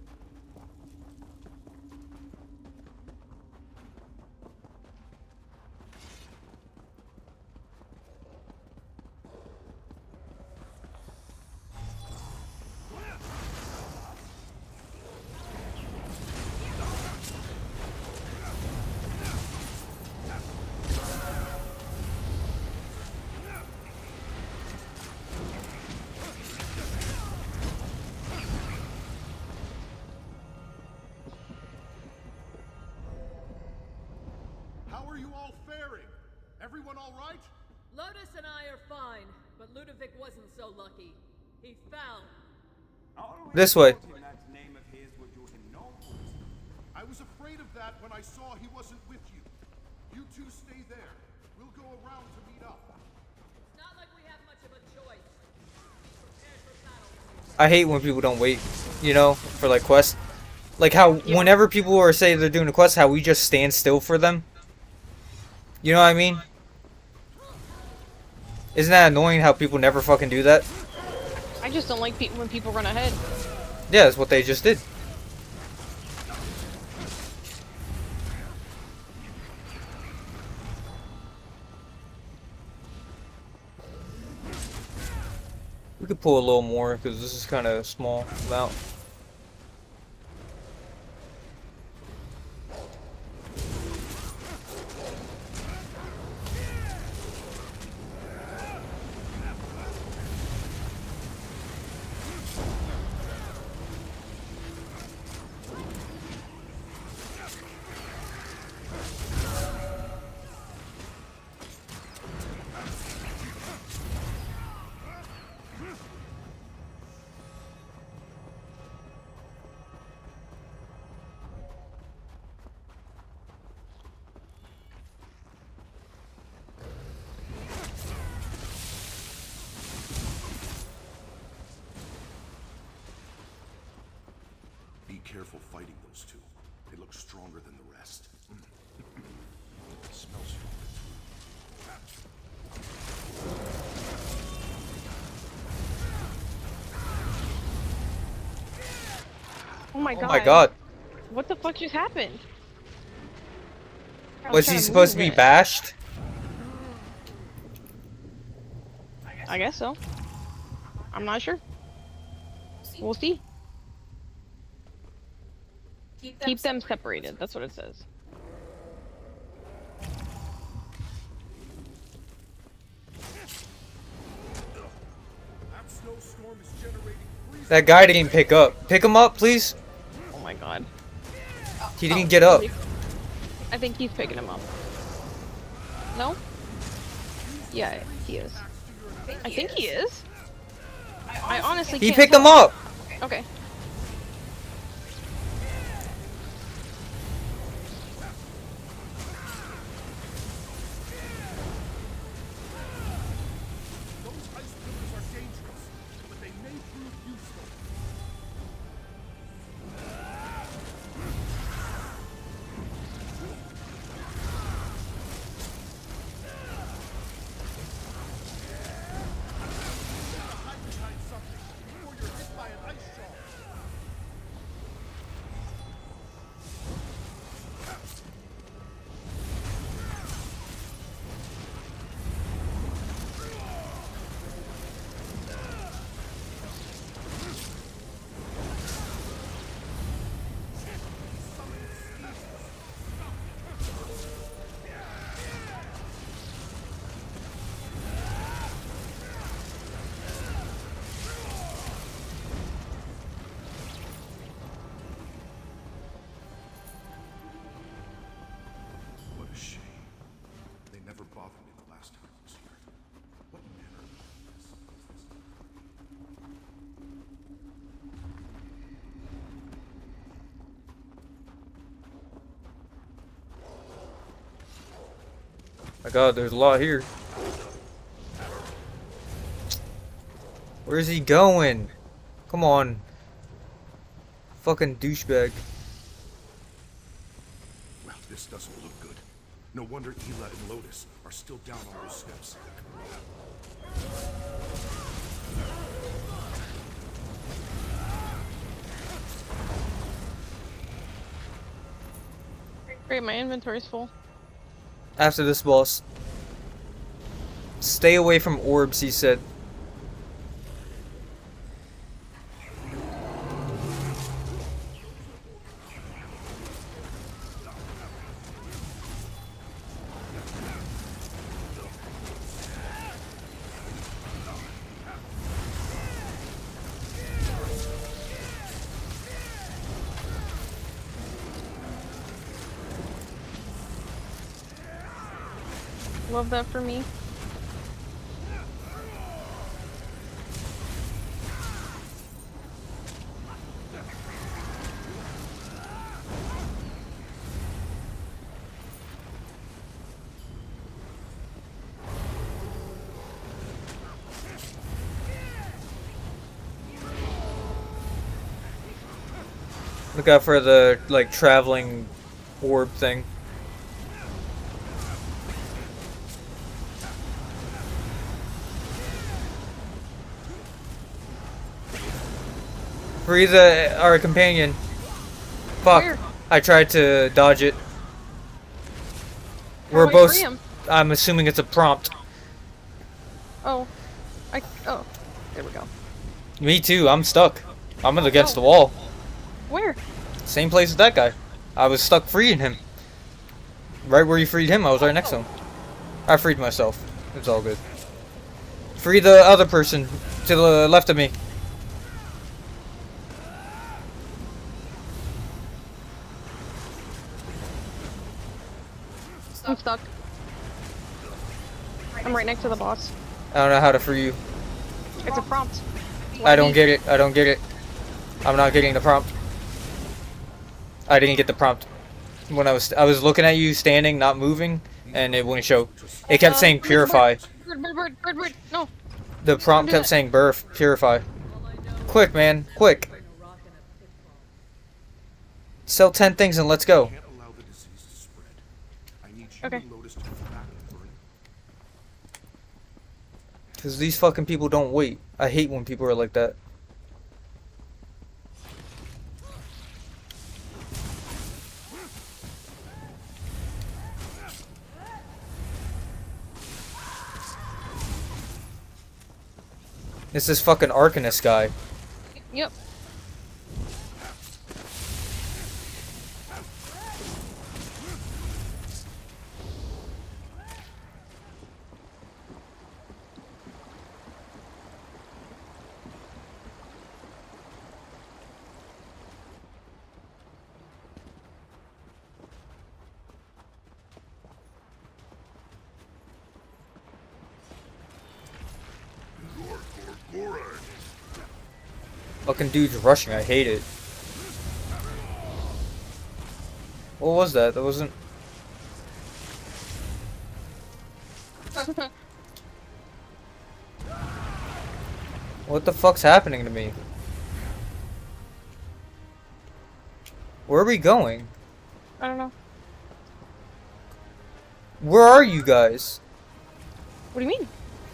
you all faring? Everyone all right? Lotus and I are fine, but Ludovic wasn't so lucky. He fell. This way. I was afraid of that when I saw he wasn't with you. You two stay there. We'll go around to meet up. It's not like we have much of a choice. Be for. I hate when people don't wait, you know, for like quests. Like how whenever people are say they're doing a quest, how we just stand still for them. You know what I mean? Isn't that annoying how people never fucking do that? I just don't like pe- when people run ahead. Yeah, that's what they just did. We could pull a little more because this is kind of a small amount. Oh my god. Oh my god. What the fuck just happened? I Was trying he supposed to be it. bashed? I guess so. I'm not sure. We'll see. Keep them separated. That's what it says. That guy didn't pick up. Pick him up, please. Oh god. He didn't get up. I think he's picking him up. No? Yeah, he is. I think he is. I honestly He picked tell. him up. Okay. My god, there's a lot here. Where's he going? Come on. Fucking douchebag. Well, this doesn't look good. No wonder Ela and Lotus are still down on those steps. Great, my inventory's full. After this boss. Stay away from orbs, he said. That for me. Look out for the, like, traveling orb thing. Free the, uh, our companion. Fuck. Where? I tried to dodge it. How We're both. I'm assuming it's a prompt. Oh. I. Oh. There we go. Me too. I'm stuck. I'm against the wall. Where? Same place as that guy. I was stuck freeing him. Right where you freed him, I was right next to him. Oh. I freed myself. It's all good. Free the other person to the left of me. To the boss. I don't know how to free you. It's a prompt. I don't get it. I don't get it. I'm not getting the prompt. I didn't get the prompt. When I was I was looking at you standing, not moving, and it wouldn't show. It kept Uh, saying purify. Bird, bird, bird, bird, bird. No. The prompt kept that. saying birth, purify. Quick, man, quick. Sell 10 things and let's go. Can't allow the disease to spread. I need you Okay. and Lotus to go back and burn it. Because these fucking people don't wait. I hate when people are like that. It's this fucking Arcanist guy. Yep. Fucking dude's rushing. I hate it. What was that? That wasn't. [laughs] What the fuck's happening to me? Where are we going? I don't know. Where are you guys? What do you mean?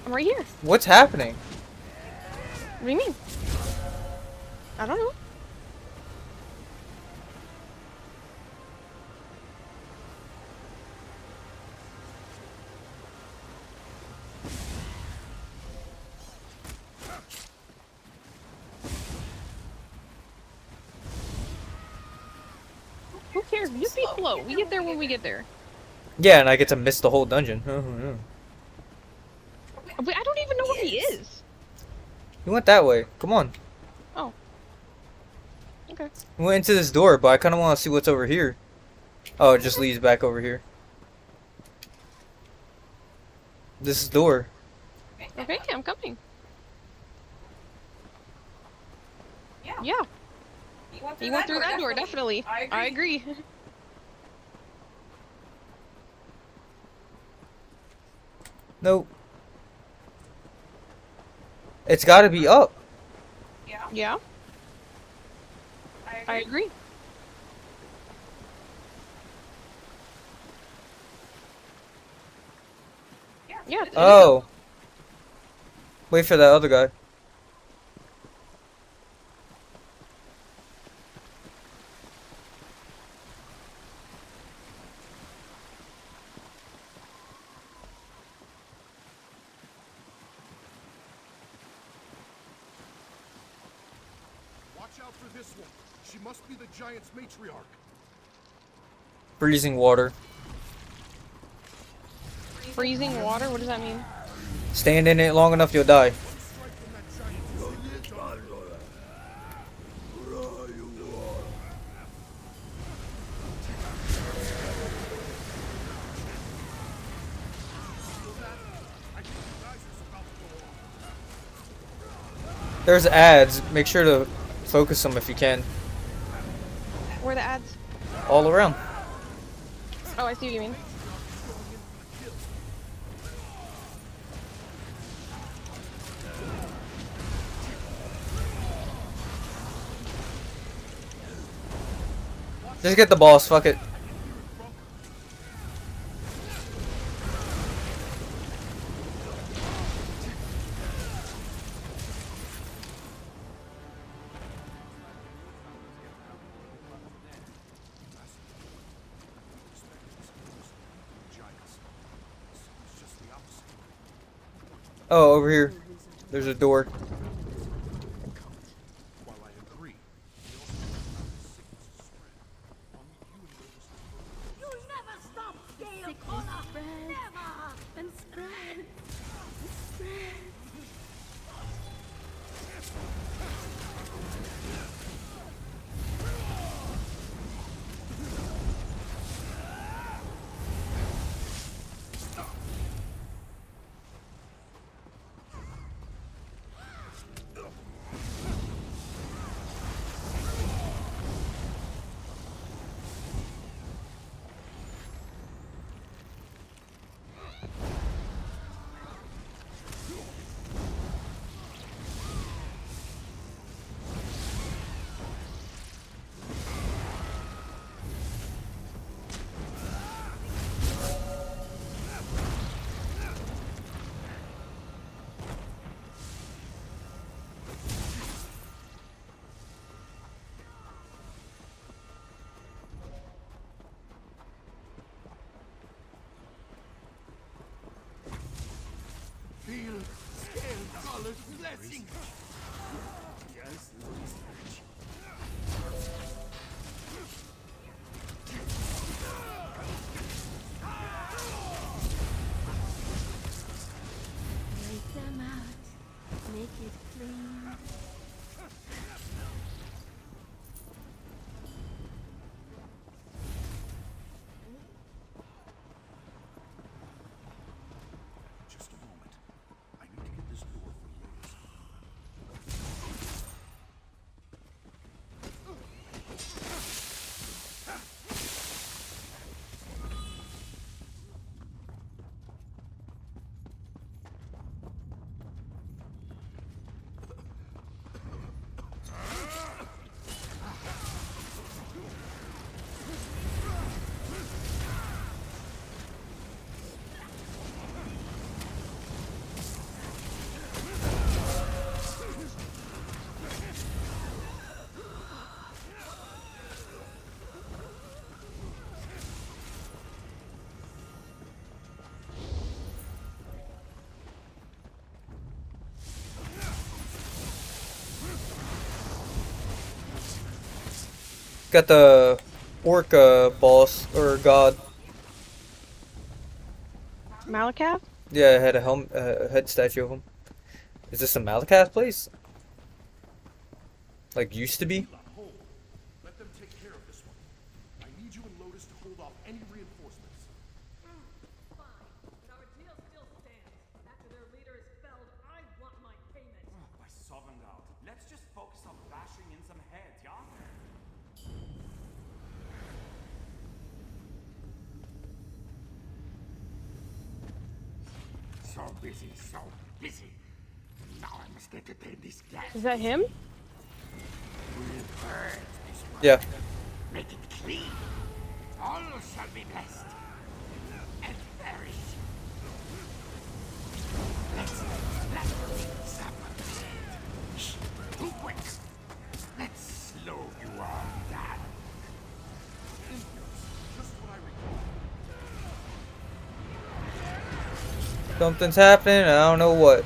I'm right here. What's happening? What do you mean? I don't know. Who cares? Just be slow. We get there when we get there. Yeah, and I get to miss the whole dungeon. [laughs] Wait, I don't even know where he is. You went that way. Come on. Okay. We went into this door, but I kind of want to see what's over here. Oh, it just leads back over here. This door. Okay, I'm coming. Yeah. Yeah. You went He went through that door, definitely. I I agree. agree. [laughs] Nope. It's got to be up. Yeah. yeah, I I agree. agree. Yeah. Yeah. it is. Oh. Wait for that other guy. Watch out for this one. She must be the giant's matriarch. Freezing water. Freezing water? What does that mean? Stand in it long enough, you'll die. There's ads. Make sure to focus them if you can. Where are the ads? All around. Oh, I see what you mean. Just get the boss, fuck it. Oh, over here. There's a door. Got the orca boss or god. Malacath? Yeah, I had a helm, uh, head statue of him. Is this a Malacath place? Like used to be? That him? We'll purge this one. Yeah. Make it clean. All shall be blessed. And perish. Let's let things up a bit. Shh, too quick. Let's slow you all down. Just what I recall. Something's happening, I don't know what.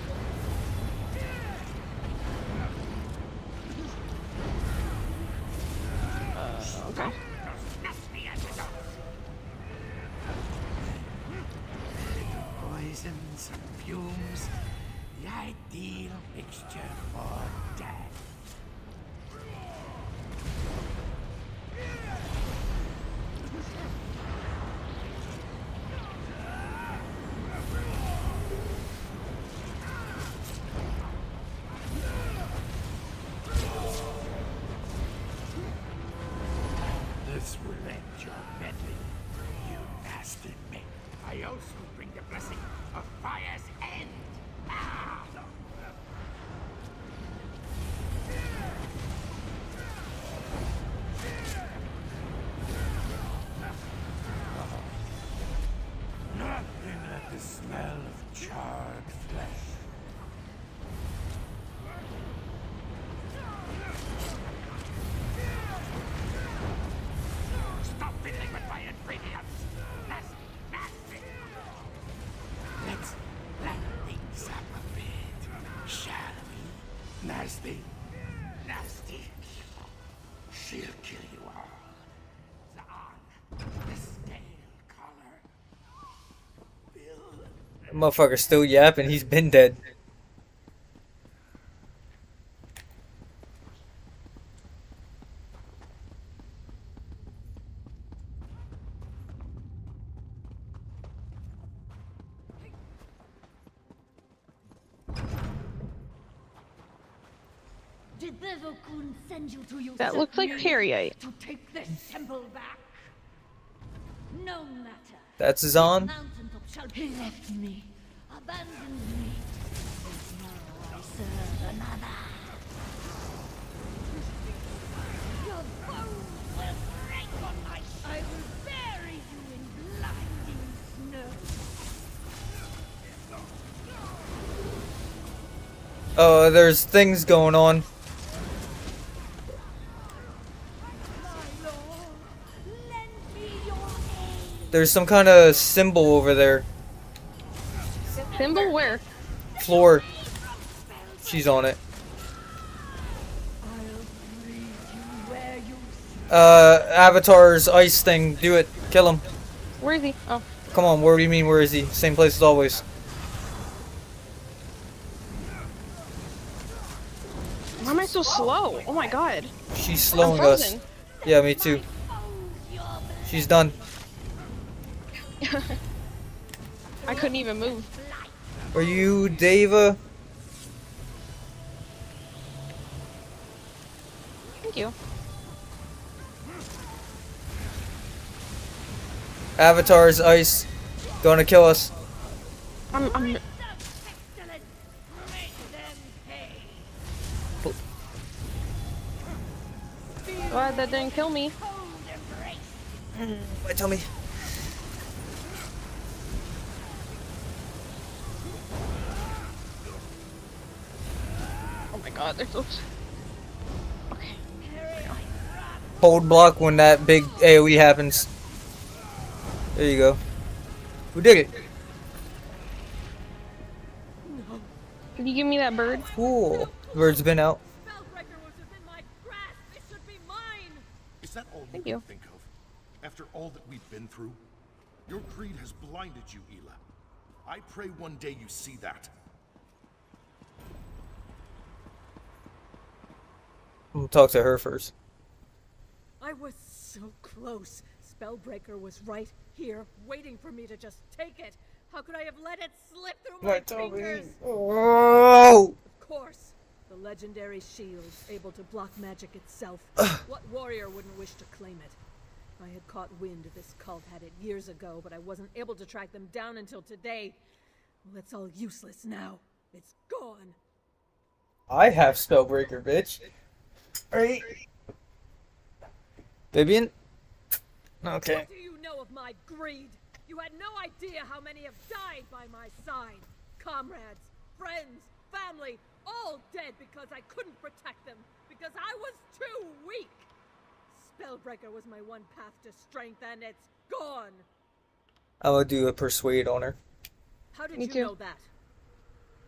Motherfucker's still yapping, he's been dead. Did Thurvokun send you to your That looks like superiors Periite. To take this temple back? No matter. That's Zaan? Mountaintop shall he left me, abandoned me. And now I serve another. Your bones will break on my I will bury you in blinding snow. Oh, there's things going on. There's some kind of symbol over there. Symbol where? Floor. She's on it. Uh, Avatar's ice thing. Do it. Kill him. Where is he? Oh. Come on, where do you mean, where is he? Same place as always. Why am I so slow? Oh my god. She's slowing us. Yeah, me too. She's done. [laughs] I couldn't even move. Are you Deva? Thank you. Avatar's ice. Gonna kill us. I'm. I'm. Glad that didn't kill me. My tummy. Oh my god, there's those. Hold block when that big AoE happens. There you go. Who did it? Can you give me that bird? Cool. The Bird's been out. Is that all Thank you you. think of? After all that we've been through? Your greed has blinded you, Ela. I pray one day you see that. I'm gonna talk to her first. I was so close. Spellbreaker was right here, waiting for me to just take it. How could I have let it slip through my fingers? Oh! Of course. The legendary shield, able to block magic itself. what warrior wouldn't wish to claim it? I had caught wind this cult had it years ago, but I wasn't able to track them down until today. Well, it's all useless now. It's gone. I have Spellbreaker, bitch. Right. Vivian? Okay. What do you know of my greed? You had no idea how many have died by my side. Comrades, friends, family, all dead because I couldn't protect them, because I was too weak. Spellbreaker was my one path to strength, and it's gone. I'm gonna do a persuade on her. How did Me you too. know that?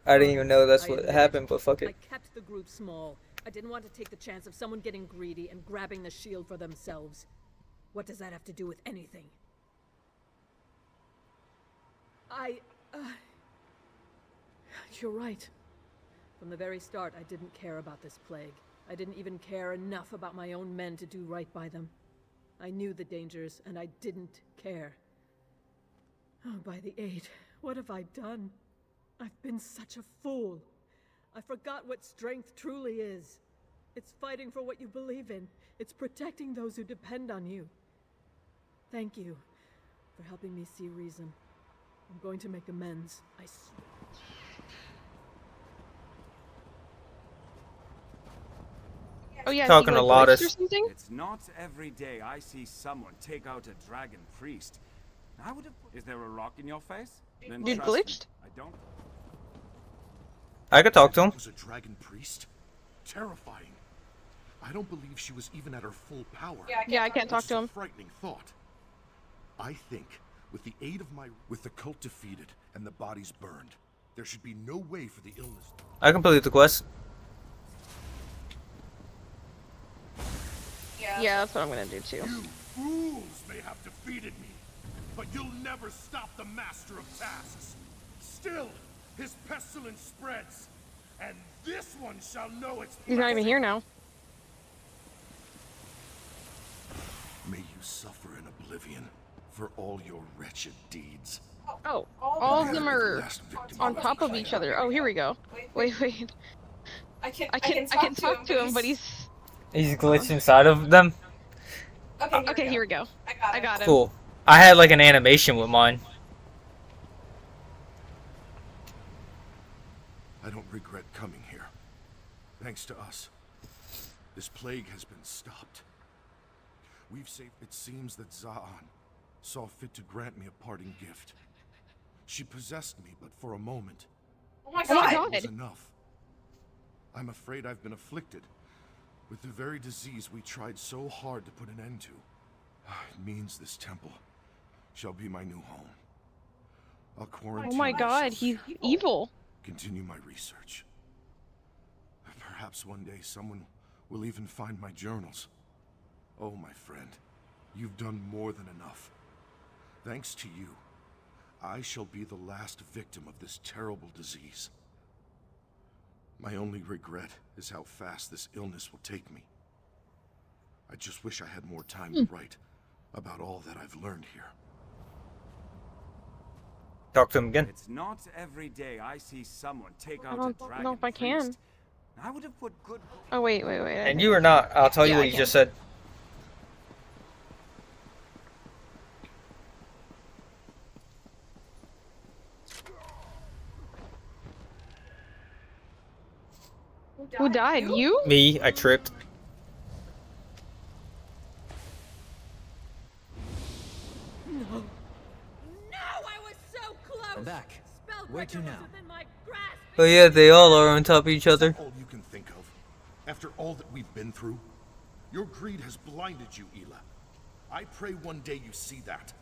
I didn't even know that's I what admit happened, but fuck it. I it. kept the group small. I didn't want to take the chance of someone getting greedy and grabbing the shield for themselves. What does that have to do with anything? I. Uh, you're right. From the very start, I didn't care about this plague. I didn't even care enough about my own men to do right by them. I knew the dangers, and I didn't care. Oh, by the eight, what have I done? I've been such a fool. I forgot what strength truly is. It's fighting for what you believe in. It's protecting those who depend on you. Thank you for helping me see reason. I'm going to make amends. I swear. Oh yeah, Talking he, to like, glitched Lotus. It's not every day I see someone take out a dragon priest. I would have. Is there a rock in your face? Then Dude trust me, glitched? I don't. I could talk to him. Was a dragon priest? Terrifying. I don't believe she was even at her full power. Yeah, I can't Yeah, I talk can't talk to him. frightening thought. I think, with the aid of my, with the cult defeated and the bodies burned, there should be no way for the illness. I completed the quest. Yeah. Yeah, that's what I'm gonna do too. You fools may have defeated me, but you'll never stop the master of tasks. Still, his pestilence spreads, and this one shall know its. He's not even here now. May you suffer in oblivion for all your wretched deeds. Oh, all of them are Last on top of each other. Oh, here we go. Wait, wait. I can I can I can talk to him, but he's He's glitched inside of them. Okay, here, okay. we, Here we go. I got I got him. Cool. I had like an animation with mine. I don't regret coming here. Thanks to us, this plague has been stopped. We've saved. It seems that Zaan saw fit to grant me a parting gift. She possessed me, but for a moment. Oh my Oh god. It was enough. I'm afraid I've been afflicted with the very disease we tried so hard to put an end to. Ah, it means this temple shall be my new home. I'll oh quarantine. Oh my god, myself he's evil. Continue my research. Perhaps one day someone will even find my journals. Oh, my friend, you've done more than enough. Thanks to you, I shall be the last victim of this terrible disease. My only regret is how fast this illness will take me. I just wish I had more time to hmm. write about all that I've learned here. Talk to him again. It's not every day I see someone take I out a don't know if I can. priest. I would have put good Oh wait, wait, wait. I And you are not. I'll tell you Yeah, what I you can. just said. Who died? You? Me, I tripped. No, No, I was so close. I'm back. Where to now? within. Oh yeah, they all are on top of each other. All you can think of, after all that we've been through, your greed has blinded you, Ela. I pray one day you see that.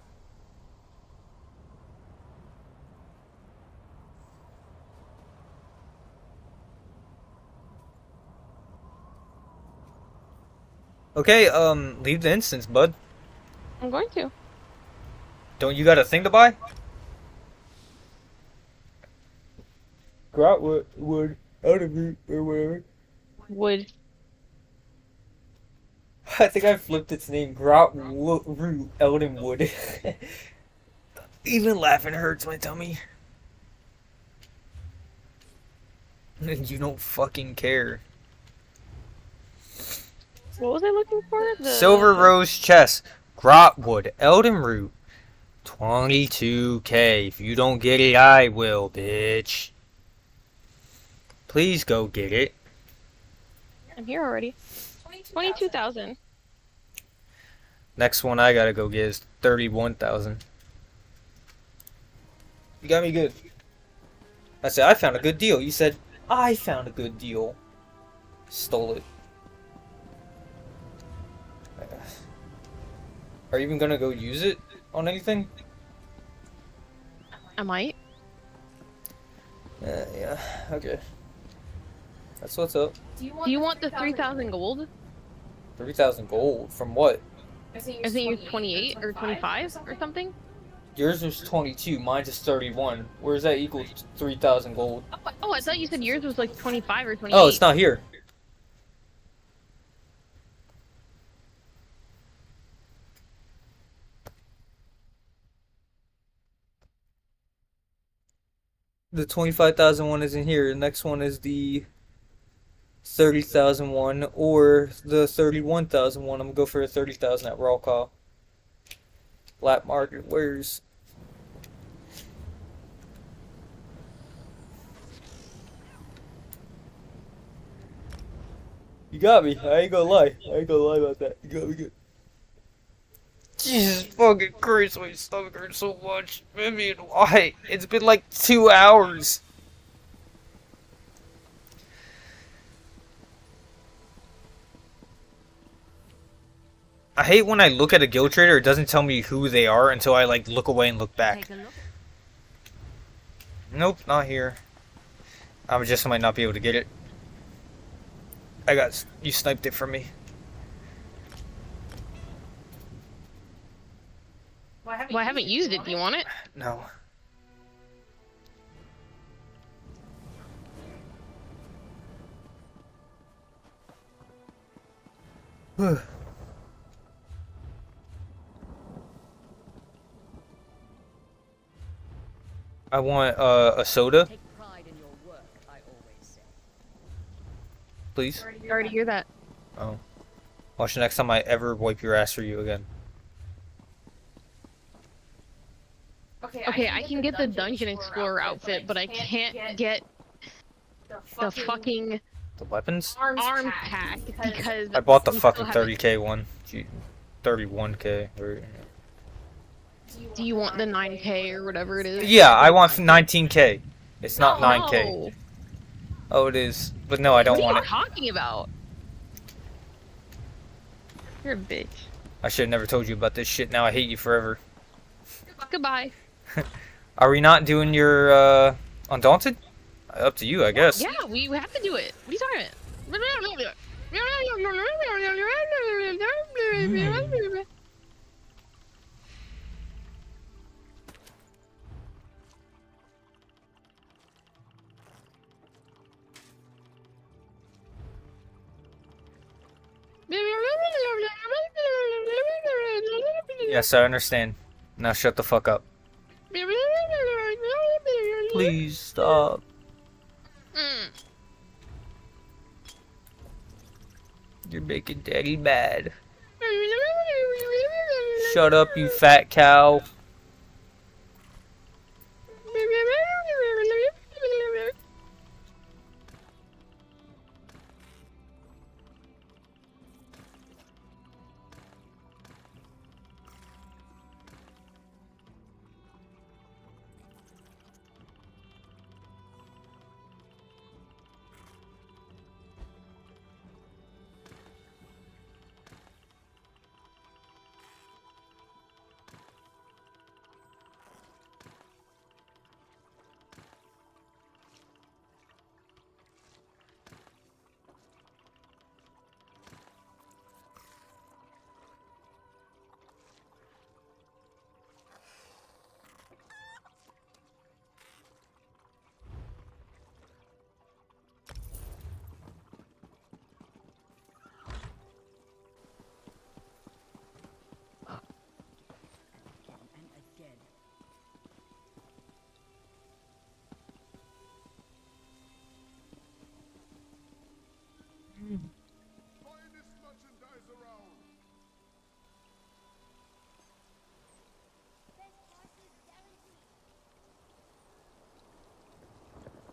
Okay, um, leave the instance, bud. I'm going to. Don't you got a thing to buy? Grout wood, wood, out of root, or whatever. Would. [laughs] I think I flipped its name. Grout root, Eldenwood. [laughs] Even laughing hurts my tummy. And [laughs] you don't fucking care. What was I looking for? The Silver Rose Chest, Grahtwood, Elden Root, 22k. If you don't get it, I will, bitch. Please go get it. I'm here already. Twenty-two thousand. Next one I gotta go get is 31,000. You got me good. I said, I found a good deal. You said, I found a good deal. Stole it. Are you even gonna go use it on anything? I might. Uh, yeah, okay. That's what's up. Do you want the three thousand gold? 3,000 gold. From what? I think you're twenty-eight or twenty-five or something. Yours was 22, mine is 31. Where's that equal to 3,000 gold? Oh, oh, I thought you said yours was like twenty-five or twenty-eight. Oh, it's not here. The 25,000 one isn't here. The next one is the 30,000 one or the 31,000 one. I'm gonna go for the 30,000 at roll Call. Lap market, where's You got me. I ain't gonna lie. I ain't gonna lie about that. You got me good. Jesus fucking Christ, my stomach hurts so much. Vivian, why? It's been like two hours. I hate when I look at a guild trader, it doesn't tell me who they are until I like look away and look back. Look. Nope, not here. I just might not be able to get it. I got you sniped it from me. Well, I haven't you used it. Do you want it? No. I want uh, a soda, Take pride in your work, I always say. please. I already hear that. Oh. Watch the next time I ever wipe your ass for you again. Okay, I can get the Dungeon Explorer outfit, but I can't get the fucking The weapons? arm pack because I bought the fucking 30k one. Gee, 31k. Or... Do you want the 9K or whatever it is? Yeah, I want 19k. It's not No, 9k. no. Oh, it is. But no, I don't what want are it. you talking about? You're a bitch. I should have never told you about this shit. Now I hate you forever. Goodbye. [laughs] Are we not doing your uh, Undaunted? Up to you, I guess. Yeah, we have to do it. What are you talking about? Yes, I understand. Now shut the fuck up. Please stop. You're making daddy mad. Shut up, you fat cow.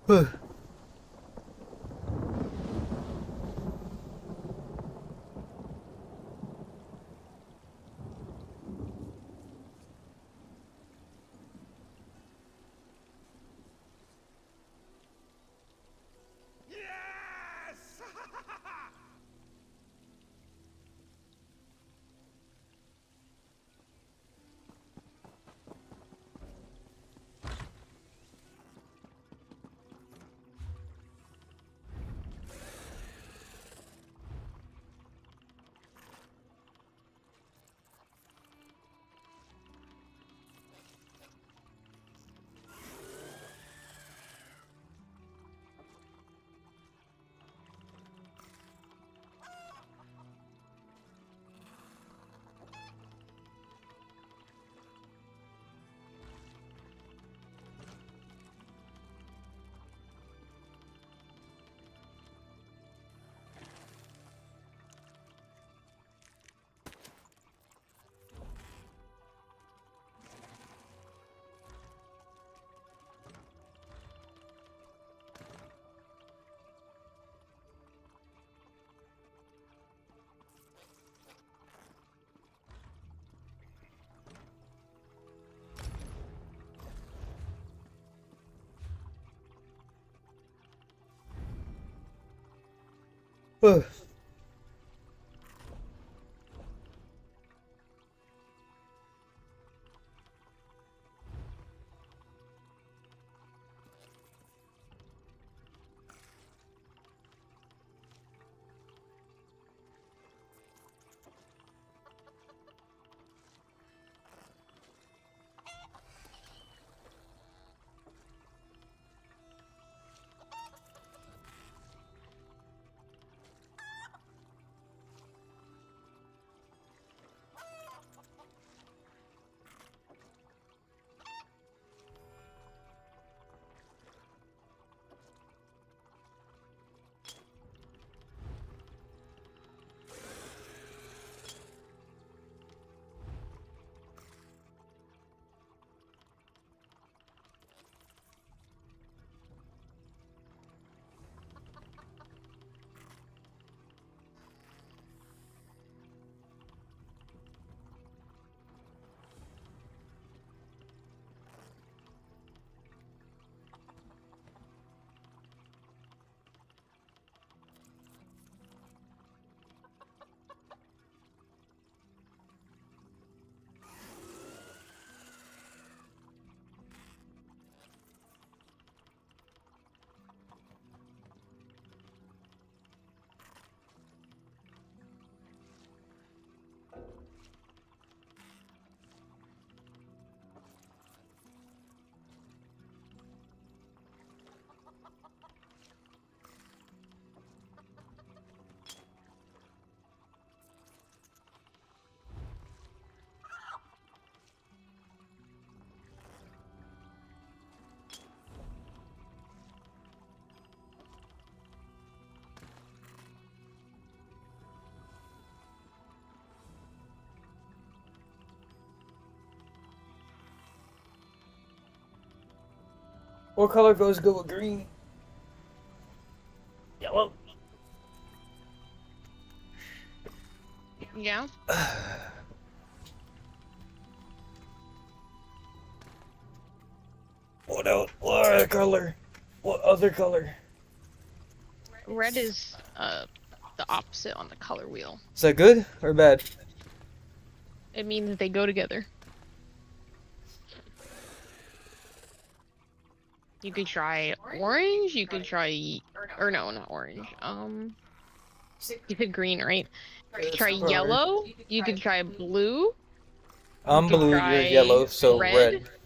Whew. Ugh. What color goes good with green? Yellow. Yeah. [sighs] What else? What other color? What other color? Red is uh the opposite on the color wheel. Is that good or bad? It means they go together. You could try orange, you could try or no, not orange. Um you said green, right? You could try yellow, you could try blue. I'm blue, you're yellow, so red. I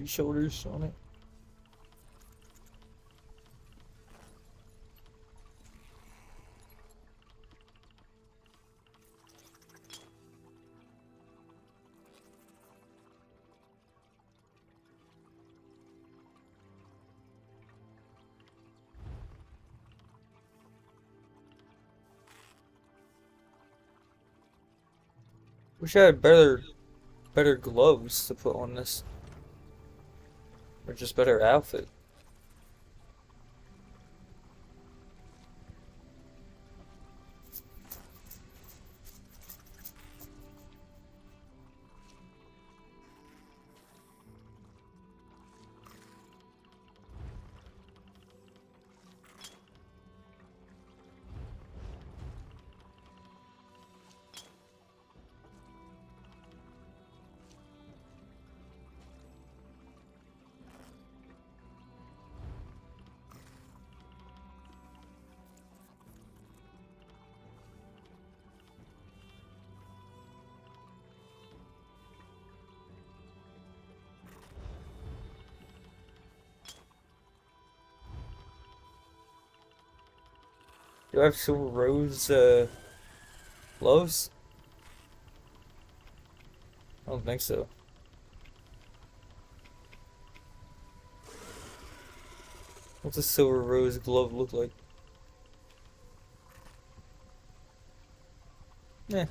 these shoulders on it. Wish I had better, better gloves to put on this. Or just better outfit. Do I have silver rose uh, gloves? I don't think so. What's a silver rose glove look like? Yeah.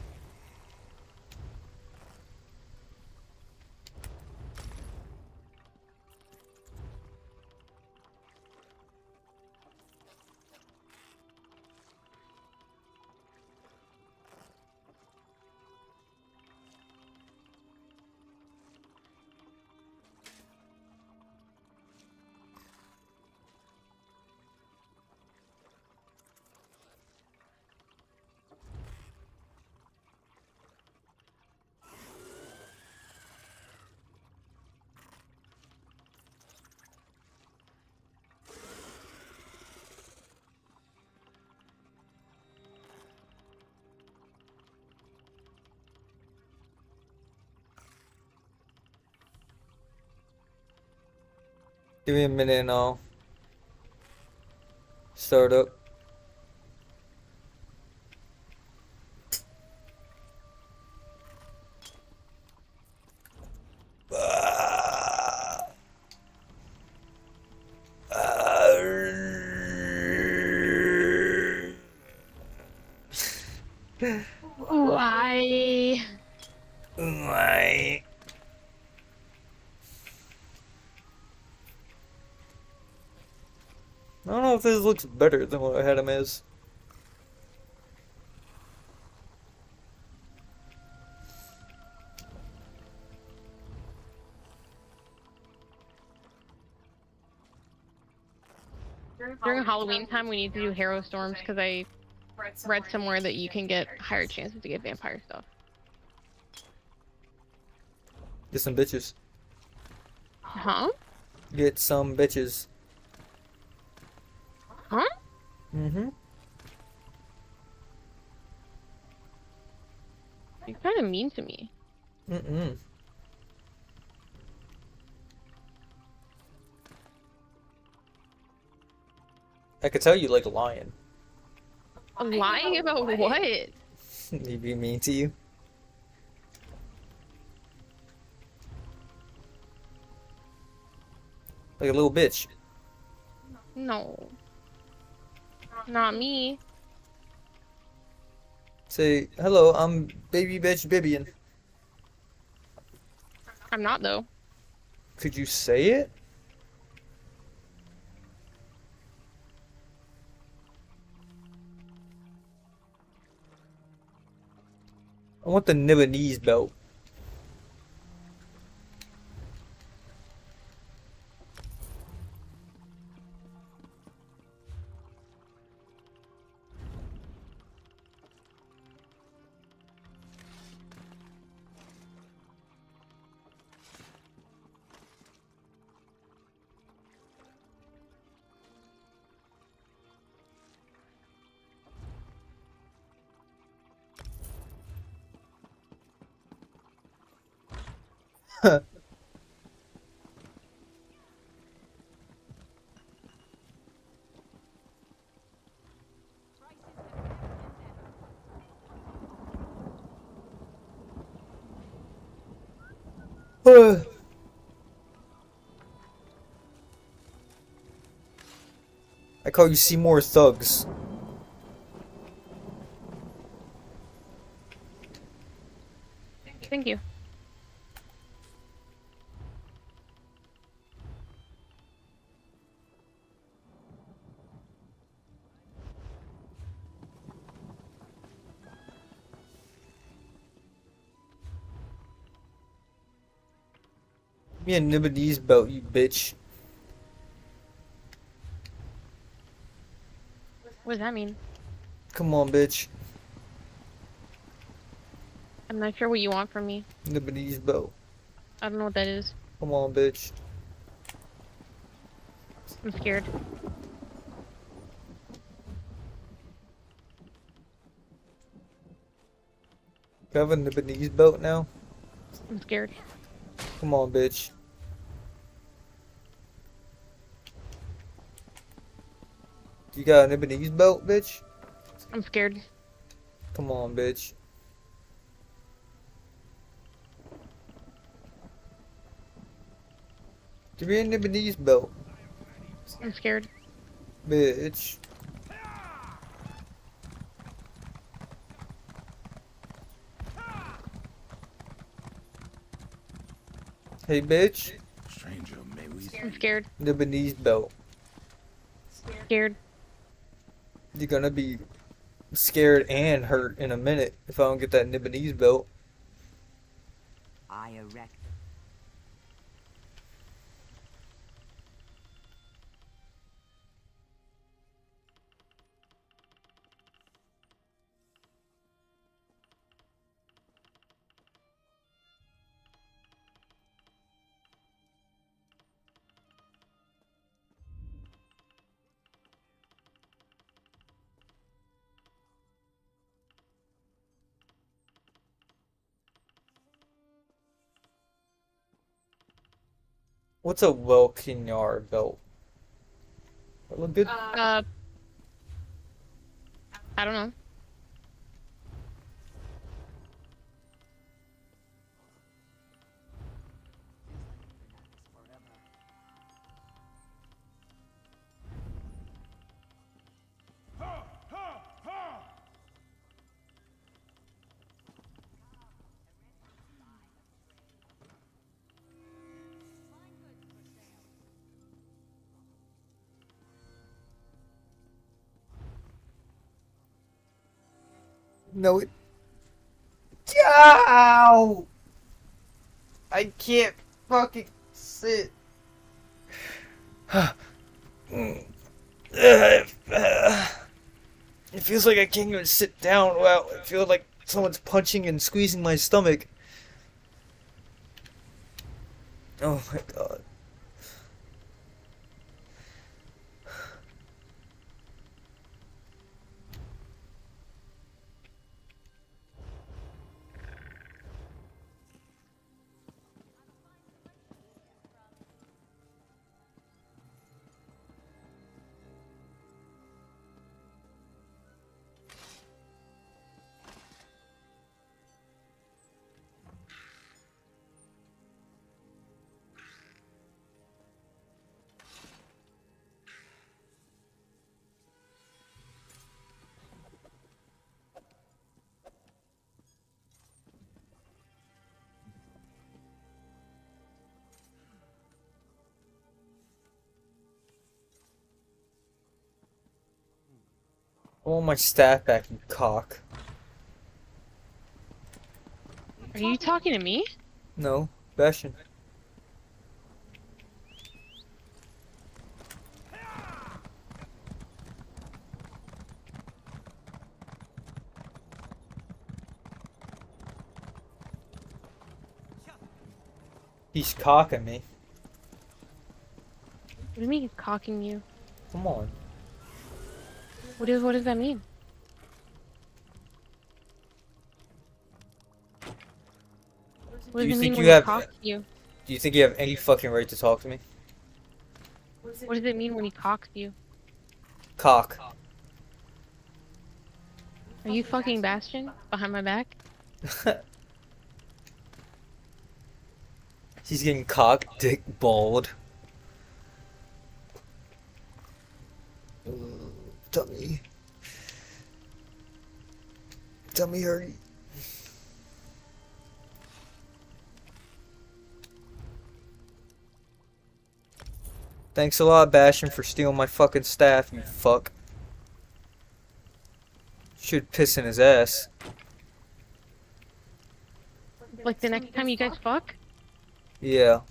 Give me a minute and I'll start up. Why? Why? I don't know if this looks better than what I had him as. During Halloween time, we need to do hero storms because I read somewhere that you can get higher chances to get vampire stuff. Get some bitches. Huh? Get some bitches. Huh? Mm-hmm. You're kind of mean to me. Mm-mm. I could tell you like a lion. Lying about what? [laughs] He'd be mean to you. Like a little bitch. No. Not me. Say, hello, I'm baby bitch Bibian. I'm not though. Could you say it? I want the Nibenese belt. Call you Seymour Thugs. Thank you. Give me a Nibenese belt, you bitch. Does that mean? Come on, bitch. I'm not sure what you want from me. Nibenese belt. I don't know what that is. Come on, bitch. I'm scared. You have a Nibenese belt now? I'm scared. Come on, bitch. Got a Nibenese belt, bitch? I'm scared. Come on, bitch. Give me a Nibenese belt, I'm scared. bitch. Hey, bitch. Stranger, may we? I'm scared. Nibenese belt. Scared. You're gonna be scared and hurt in a minute if I don't get that Nibenese belt. I erect. What's a Welkynar belt? That look good? Uh, I don't know. No, it. Ow! I can't fucking sit. [sighs] It feels like I can't even sit down. Wow, it feels like someone's punching and squeezing my stomach. Oh my god. Want my staff back, you cock. Are you talking to me? No, Bastian. He's cocking me. What do you mean he's cocking you? Come on. What does what does that mean? What Do does you it mean think when you he have- you? Do you think you have any fucking right to talk to me? What does it mean when he cocks you? Cock. Are you fucking Bastian behind my back? [laughs] He's getting cock, dick, balled. Tummy. Tummy hurty. Thanks a lot, Bastian, for stealing my fucking staff, you fuck. Should piss in his ass. Like the next time you guys fuck? Yeah.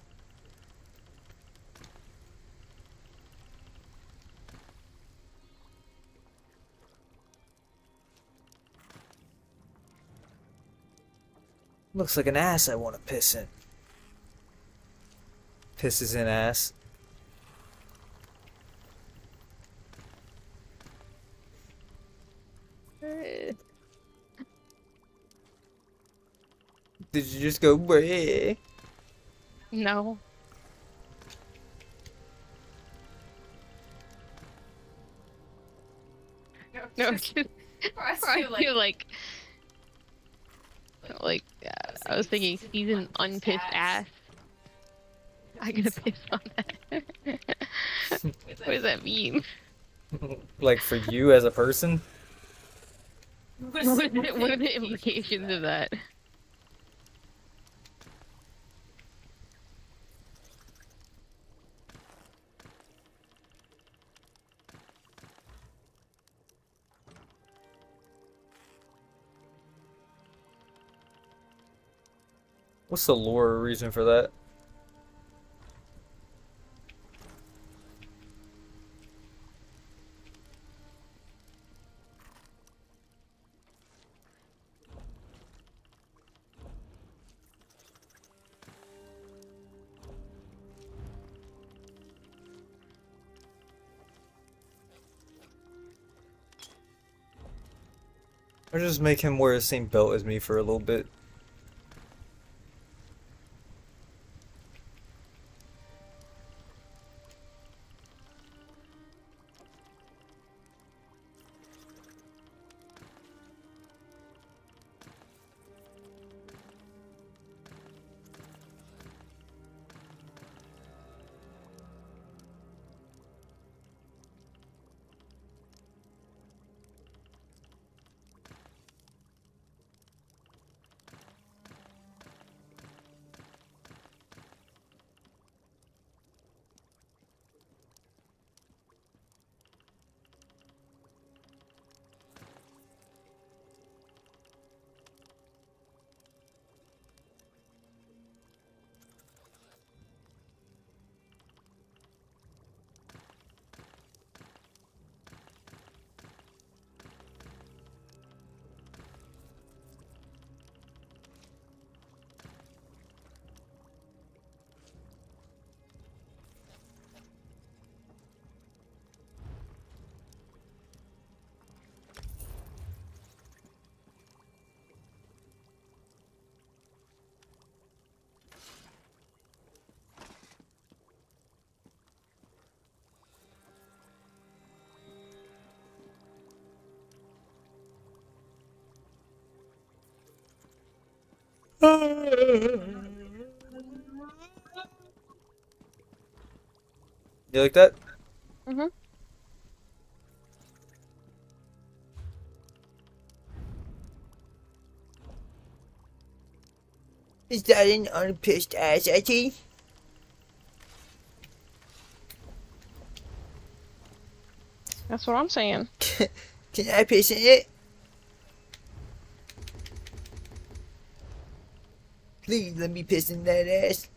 Looks like an ass I want to piss in. Pisses in ass. [laughs] Did you just go, "Bleh"? No. No, it's just, I I feel feel like- like, like, uh, I was thinking he's an unpissed ass. I'm gonna piss on that. what does that mean? like for you as a person? What, is it- what are the implications of that? What's the lore reason for that? Or just make him wear the same belt as me for a little bit. You like that? Mm-hmm. Is that an unpissed ass, Etty? That's what I'm saying. [laughs] Can I piss in it? Please let me piss in that ass.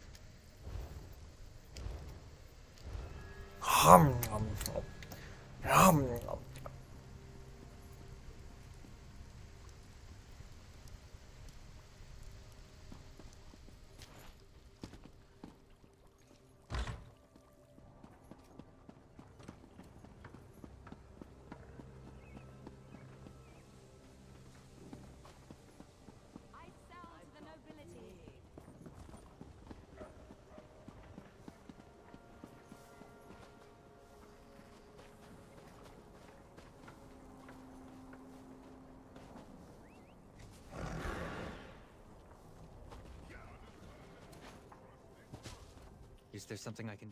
Is there something I can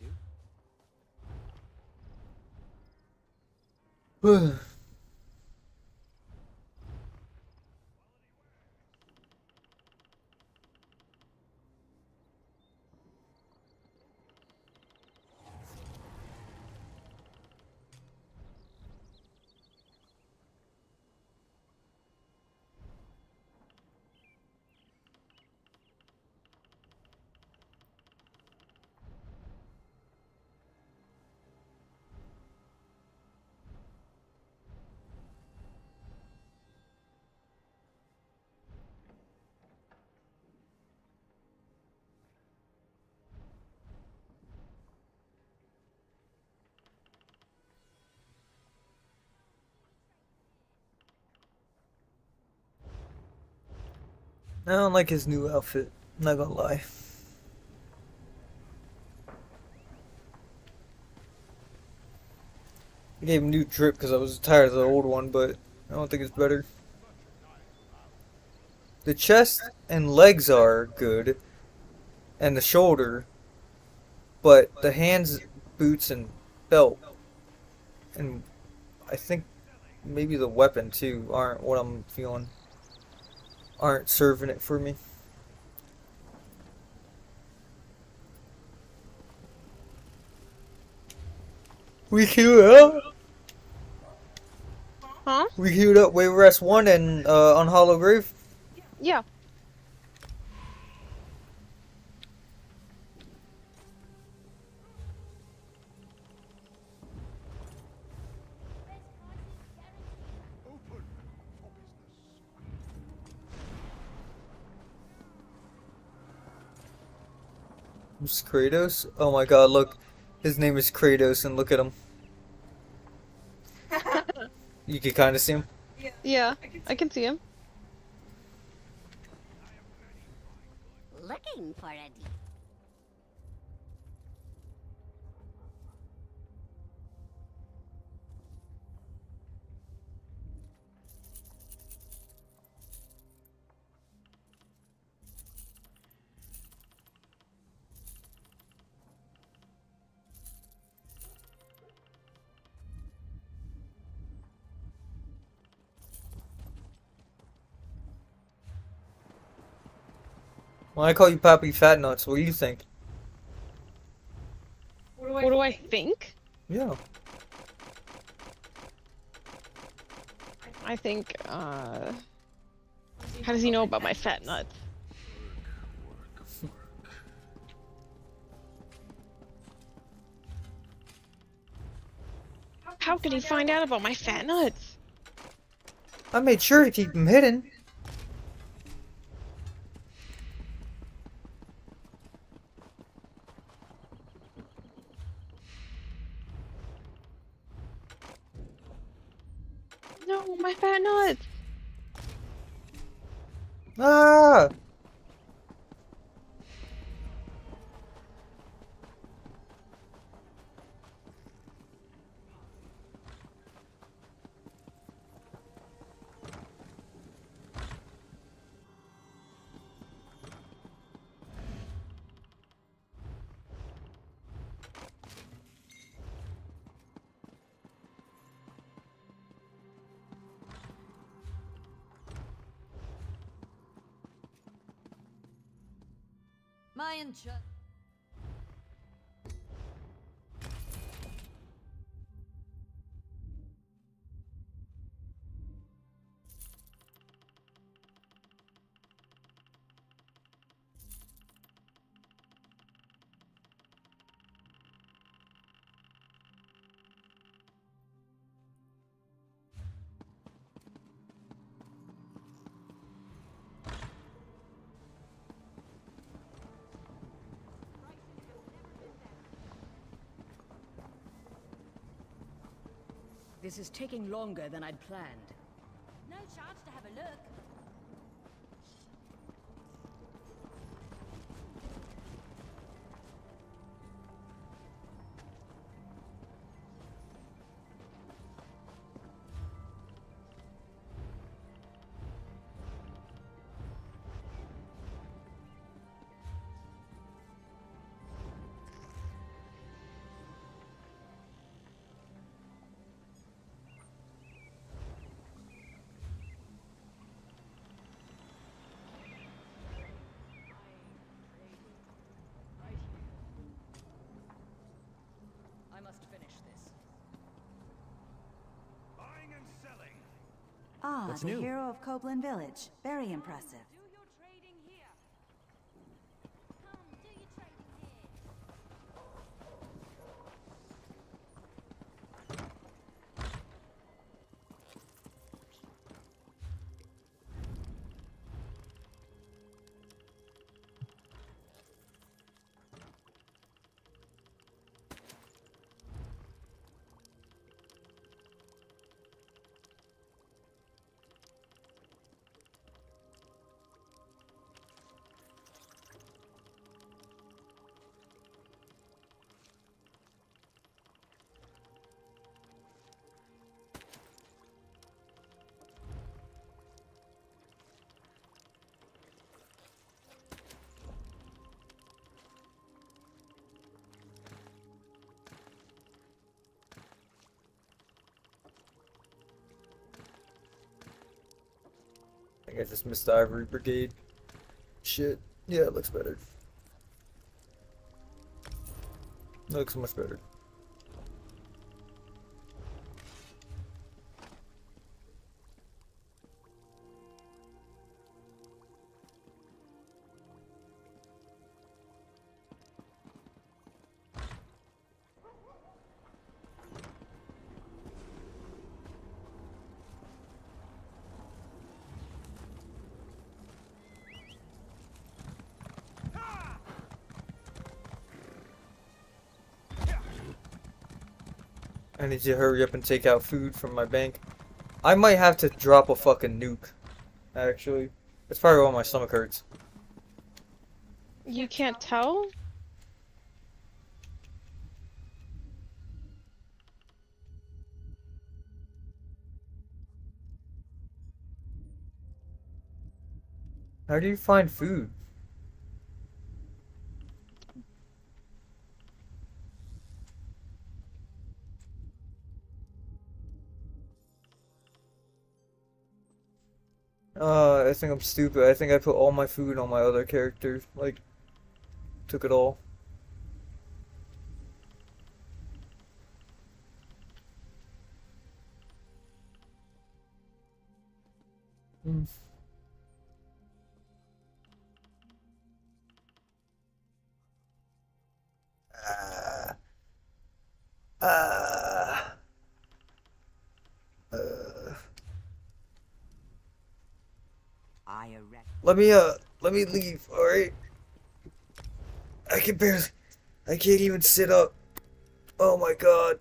do? I don't like his new outfit. Not gonna lie. I gave him new drip because I was tired of the old one, but I don't think it's better. The chest and legs are good, and the shoulder, but the hands, boots, and belt, and I think maybe the weapon too aren't what I'm feeling. Aren't serving it for me. We queued up. Huh? We queued up Wayrest 1 and uh, Unhallowed Grave. Yeah. Who's Kratos? Oh my god, look. His name is Kratos and look at him. [laughs] you can kind of see him. Yeah, I can see him. Looking for a When I call you Pappy Fat Nuts, what do you think? What do I, What do I think? Yeah. I think, uh... How does he know about my fat nuts? How could he find out about my fat nuts? I made sure to keep them hidden. No, my fat nuts! Ah! Mayan Ch- This is taking longer than I'd planned. Ah, the new? hero of Copeland Village. Very impressive. I just missed the Ivory Brigade. Shit. Yeah, it looks better. Looks much better. Need to hurry up and take out food from my bank. I might have to drop a fucking nuke. Actually. That's probably why my stomach hurts. You can't tell? How do you find food? Think I'm stupid. I think I put all my food on my other character. Like, took it all. Let me uh let me leave, alright? I can barely I can't even sit up. Oh my god.